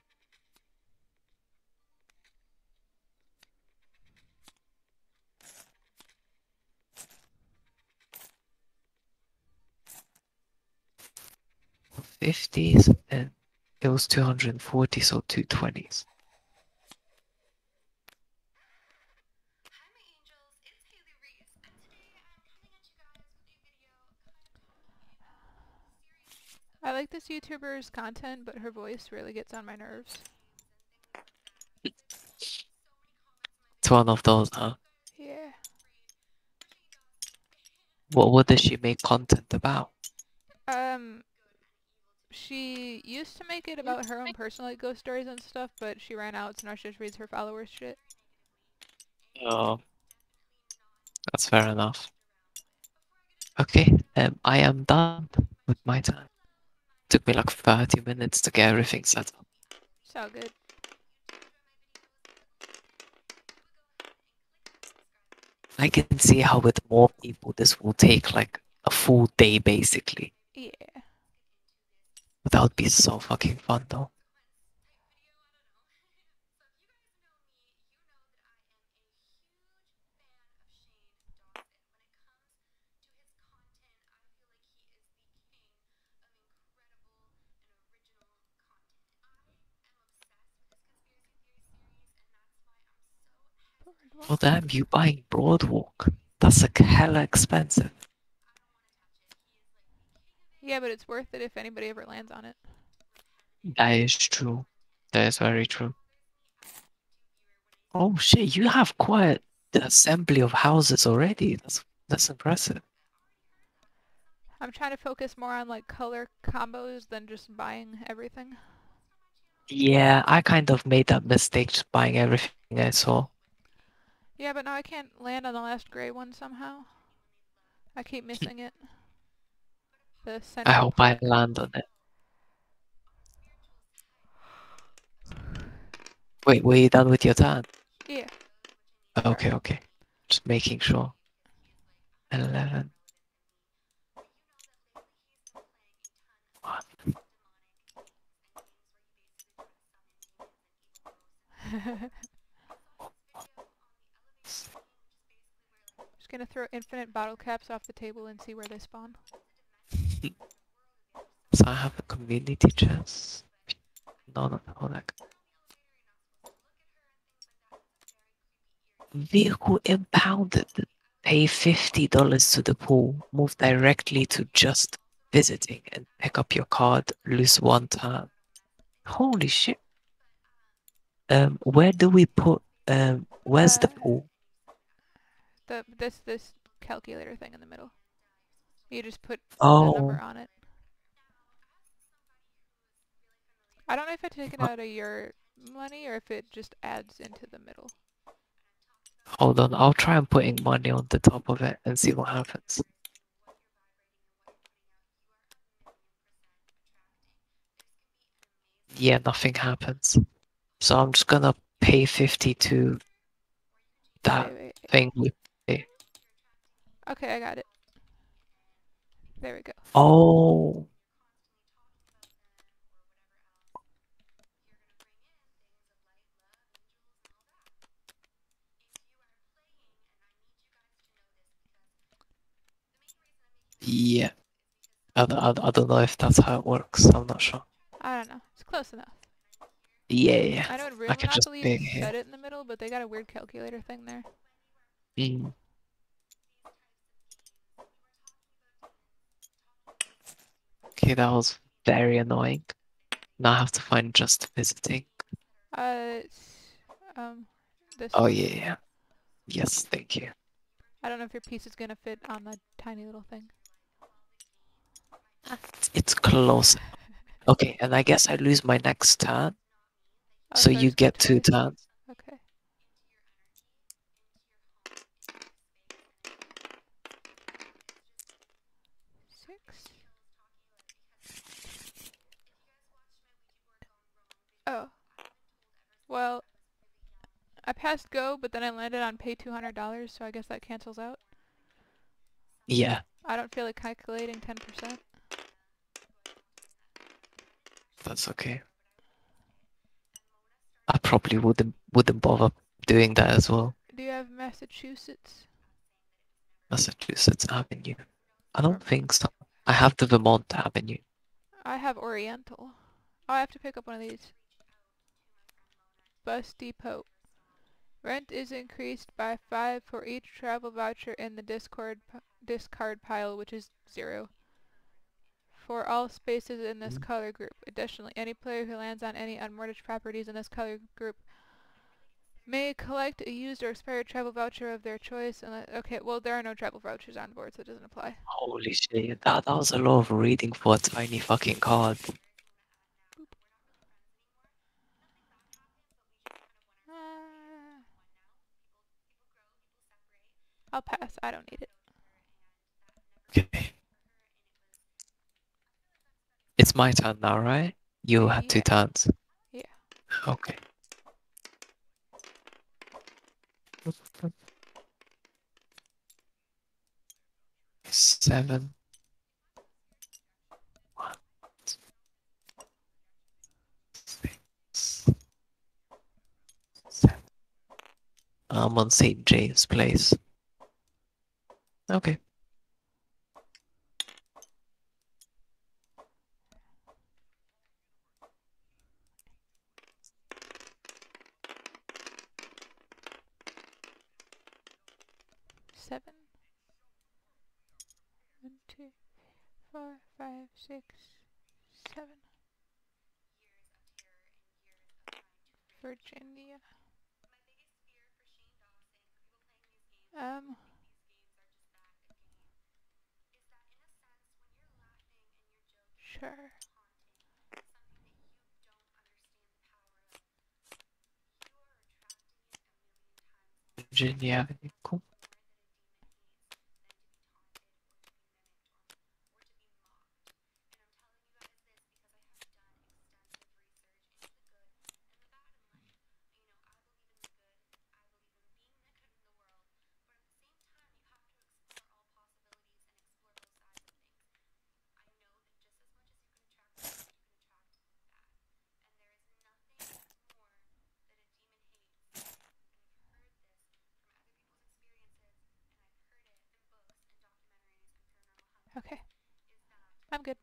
Fifties and it was 240, so 220s. I like this YouTuber's content, but her voice really gets on my nerves. It's one of those, huh? Yeah. What what does she make content about? Um, she used to make it about her own personal like ghost stories and stuff, but she ran out, so now she just reads her followers' shit. Oh, that's fair enough. Okay, um, I am done with my time. Took me like 30 minutes to get everything set up. It's all good. I can see how with more people this will take like a full day basically. Yeah. But that would be so fucking fun though. Well damn, you buying Broadwalk. That's like hella expensive. Yeah, but it's worth it if anybody ever lands on it. That is true. That is very true. Oh shit, you have quite the assembly of houses already. That's that's impressive. I'm trying to focus more on like color combos than just buying everything. Yeah, I kind of made that mistake just buying everything I saw. Yeah, but now I can't land on the last gray one somehow. I keep missing it. The I hope I land on it. Wait, were you done with your turn? Yeah. Okay, okay. Just making sure. Eleven. One. Just gonna throw infinite bottle caps off the table and see where they spawn. So I have a community chest. No, no, no, like vehicle impounded. Pay fifty dollars to the pool. Move directly to just visiting and pick up your card. Lose one turn. Holy shit. Um, where do we put? Um, where's the Uh, pool? The this this calculator thing in the middle. You just put the Oh, number on it. I don't know if I take it out of your money or if it just adds into the middle. hold on. I'll try and putting money on the top of it and see what happens. Yeah, nothing happens. So I'm just gonna pay 50 to that Wait, wait, wait. thing. Okay, I got it. There we go. Oh, yeah. I, I, don't know if that's how it works. I'm not sure. I don't know. It's close enough. Yeah, yeah. I know in Real I could just here. it in the middle, but they got a weird calculator thing there. Mm. Okay, that was very annoying. Now I have to find just visiting. Uh, um, this. Oh yeah, yeah. Yes, thank you. I don't know if your piece is gonna fit on the tiny little thing. It's- close. Okay, and I guess I lose my next turn, Oh, so you get two turns. Okay. Six. Oh. Well, I passed go, but then I landed on pay $200, so I guess that cancels out. Yeah, I don't feel like calculating 10%. that's okay. I probably wouldn't wouldn't bother doing that as well. Do you have Massachusetts? Massachusetts Avenue. I don't think so. I have the Vermont Avenue. I have Oriental. Oh, I have to pick up one of these. Bus depot. Rent is increased by five for each travel voucher in the Discord discard pile, which is zero. For all spaces in this Mm. color group. Additionally, any player who lands on any unmortgaged properties in this color group may collect a used or expired travel voucher of their choice. Unless, okay, well there are no travel vouchers on board, so it doesn't apply. Holy shit, that, that was a lot of reading for a tiny fucking card. I'll pass. I don't need it. Okay. It's my turn now, right? You had two turns. Yeah. Okay. Seven. One, two, six, seven. I'm on St. James Place. Okay. Seven. One, two, four, five, six, seven. Virginia. Um. Sure. Virginia. Cool. Okay. I'm good.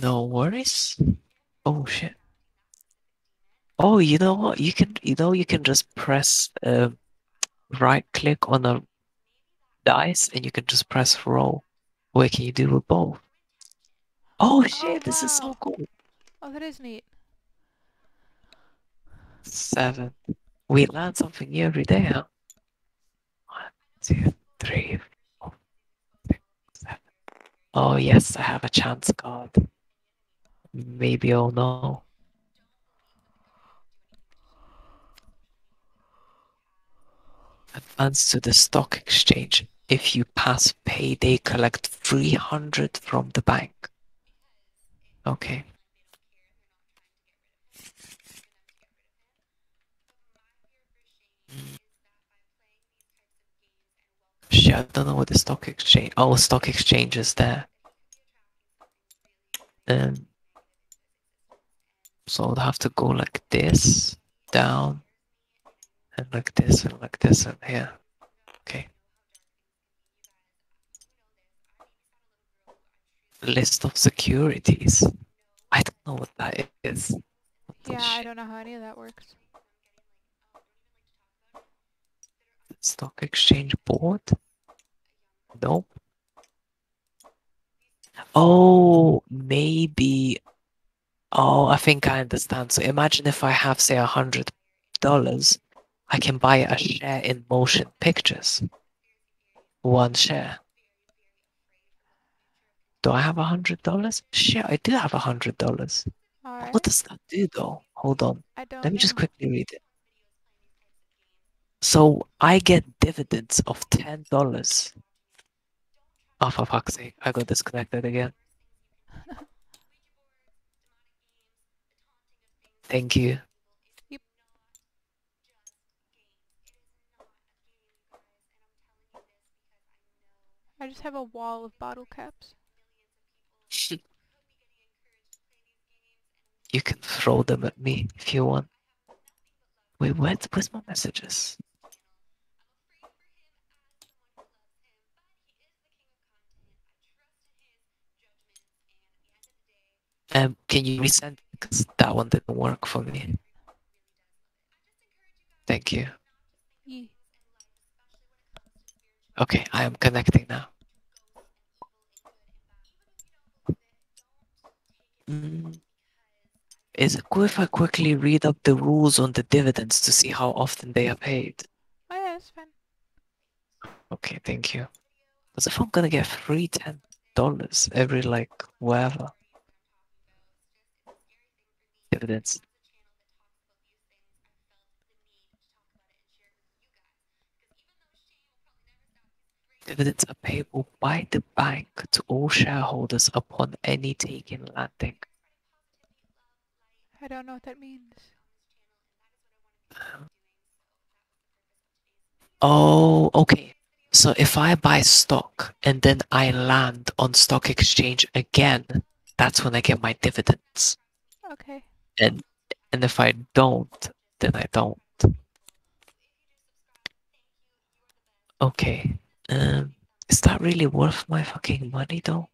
No worries. Oh shit. Oh, you know what? You can, you know, you can just press uh, right click on a dice and you can just press roll. What can you do with both? Oh shit, this is so cool. Oh, that is neat. Seven. We learn something new every day, huh? One, two, three, four, six, seven. Oh yes, I have a chance card. Maybe I'll know. Advance to the stock exchange. If you pass payday, collect 300 from the bank. Okay. Shit, I don't know what the stock exchange. Oh, stock exchange is there. Um, so I'd have to go like this, down, and like this, and like this, and here. Okay. List of securities. I don't know what that is. What Yeah, I don't know how any of that works. Stock exchange board? Nope. Oh, maybe. Oh, I think I understand. So imagine if I have, say, a hundred dollars, I can buy a share in motion pictures. One share. Do I have a hundred dollars? Shit, I do have a hundred dollars. Alright. What does that do though? Hold on. I don't Let me know. just quickly read it. So I get dividends of ten dollars. Oh, for fuck's sake, I got disconnected again. Thank you. Yep. I just have a wall of bottle caps. You can throw them at me if you want. Wait, where, where's my messages? Um, can you resend? Because that one didn't work for me. Thank you. Okay, I am connecting now. Mm. Is it cool if I quickly read up the rules on the dividends to see how often they are paid? Oh yeah, it's fine. Okay, thank you. Because if I'm gonna get free ten dollars every like whatever dividends. Dividends are payable by the bank to all shareholders upon any taking landing. I don't know what that means. Oh, okay. So if I buy stock and then I land on stock exchange again, that's when I get my dividends. Okay. And and if I don't, then I don't. Okay. Um, is that really worth my fucking money though?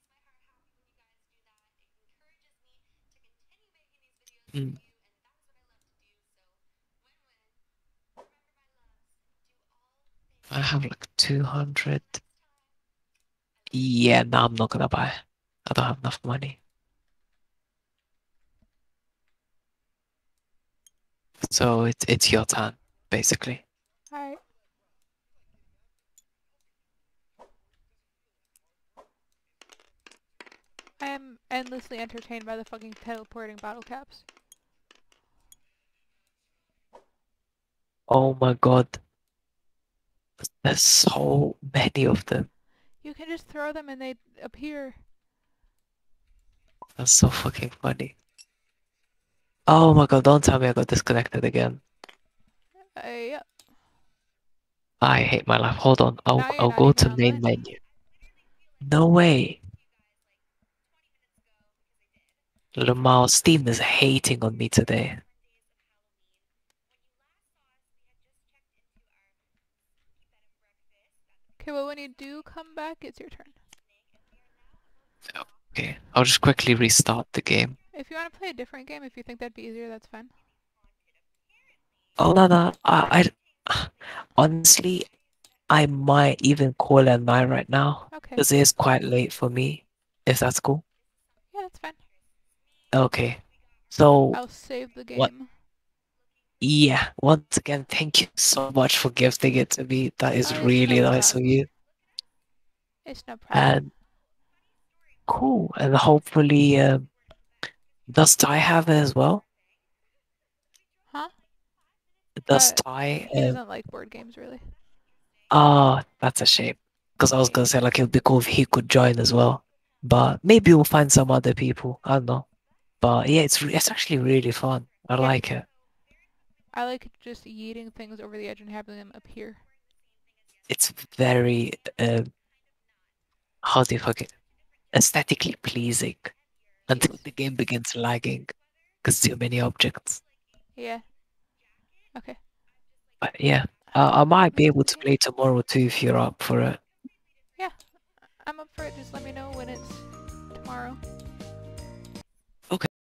Hmm. I have like 200. Yeah, no, I'm not gonna buy. I don't have enough money. So it's it's your turn, basically. Alright. I am endlessly entertained by the fucking teleporting bottle caps. Oh my god. There's so many of them. You can just throw them and they appear. That's so fucking funny. Oh my god, don't tell me I got disconnected again. Uh, yeah. I hate my life. Hold on. I'll I'll go to main menu. No way. Lamar, Steam is hating on me today. Okay, well when you do come back, it's your turn. Okay, I'll just quickly restart the game. If you want to play a different game, if you think that'd be easier, that's fine. Oh no no, I, I honestly, I might even call it night right now Okay. because it is quite late for me. If that's cool. Yeah, that's fine. Okay, so I'll save the game. What? yeah, once again, thank you so much for gifting it to me. That is Oh, really no nice of you. It's no problem. And cool, and hopefully, um, does Ty have it as well? Huh? Does Uh, Ty? He doesn't like board games, really. Ah, that's a shame. Because I was gonna say like it'd be cool if he could join as well. But maybe we'll find some other people. I don't know. But yeah, it's it's actually really fun. I Yeah. like it. I like just yeeting things over the edge and having them appear. It's very um how do you fuck it? Aesthetically pleasing until the game begins lagging because too many objects. Yeah. Okay. But yeah, I, I might be able to play tomorrow too if you're up for it. Yeah, I'm up for it. Just let me know when it's tomorrow.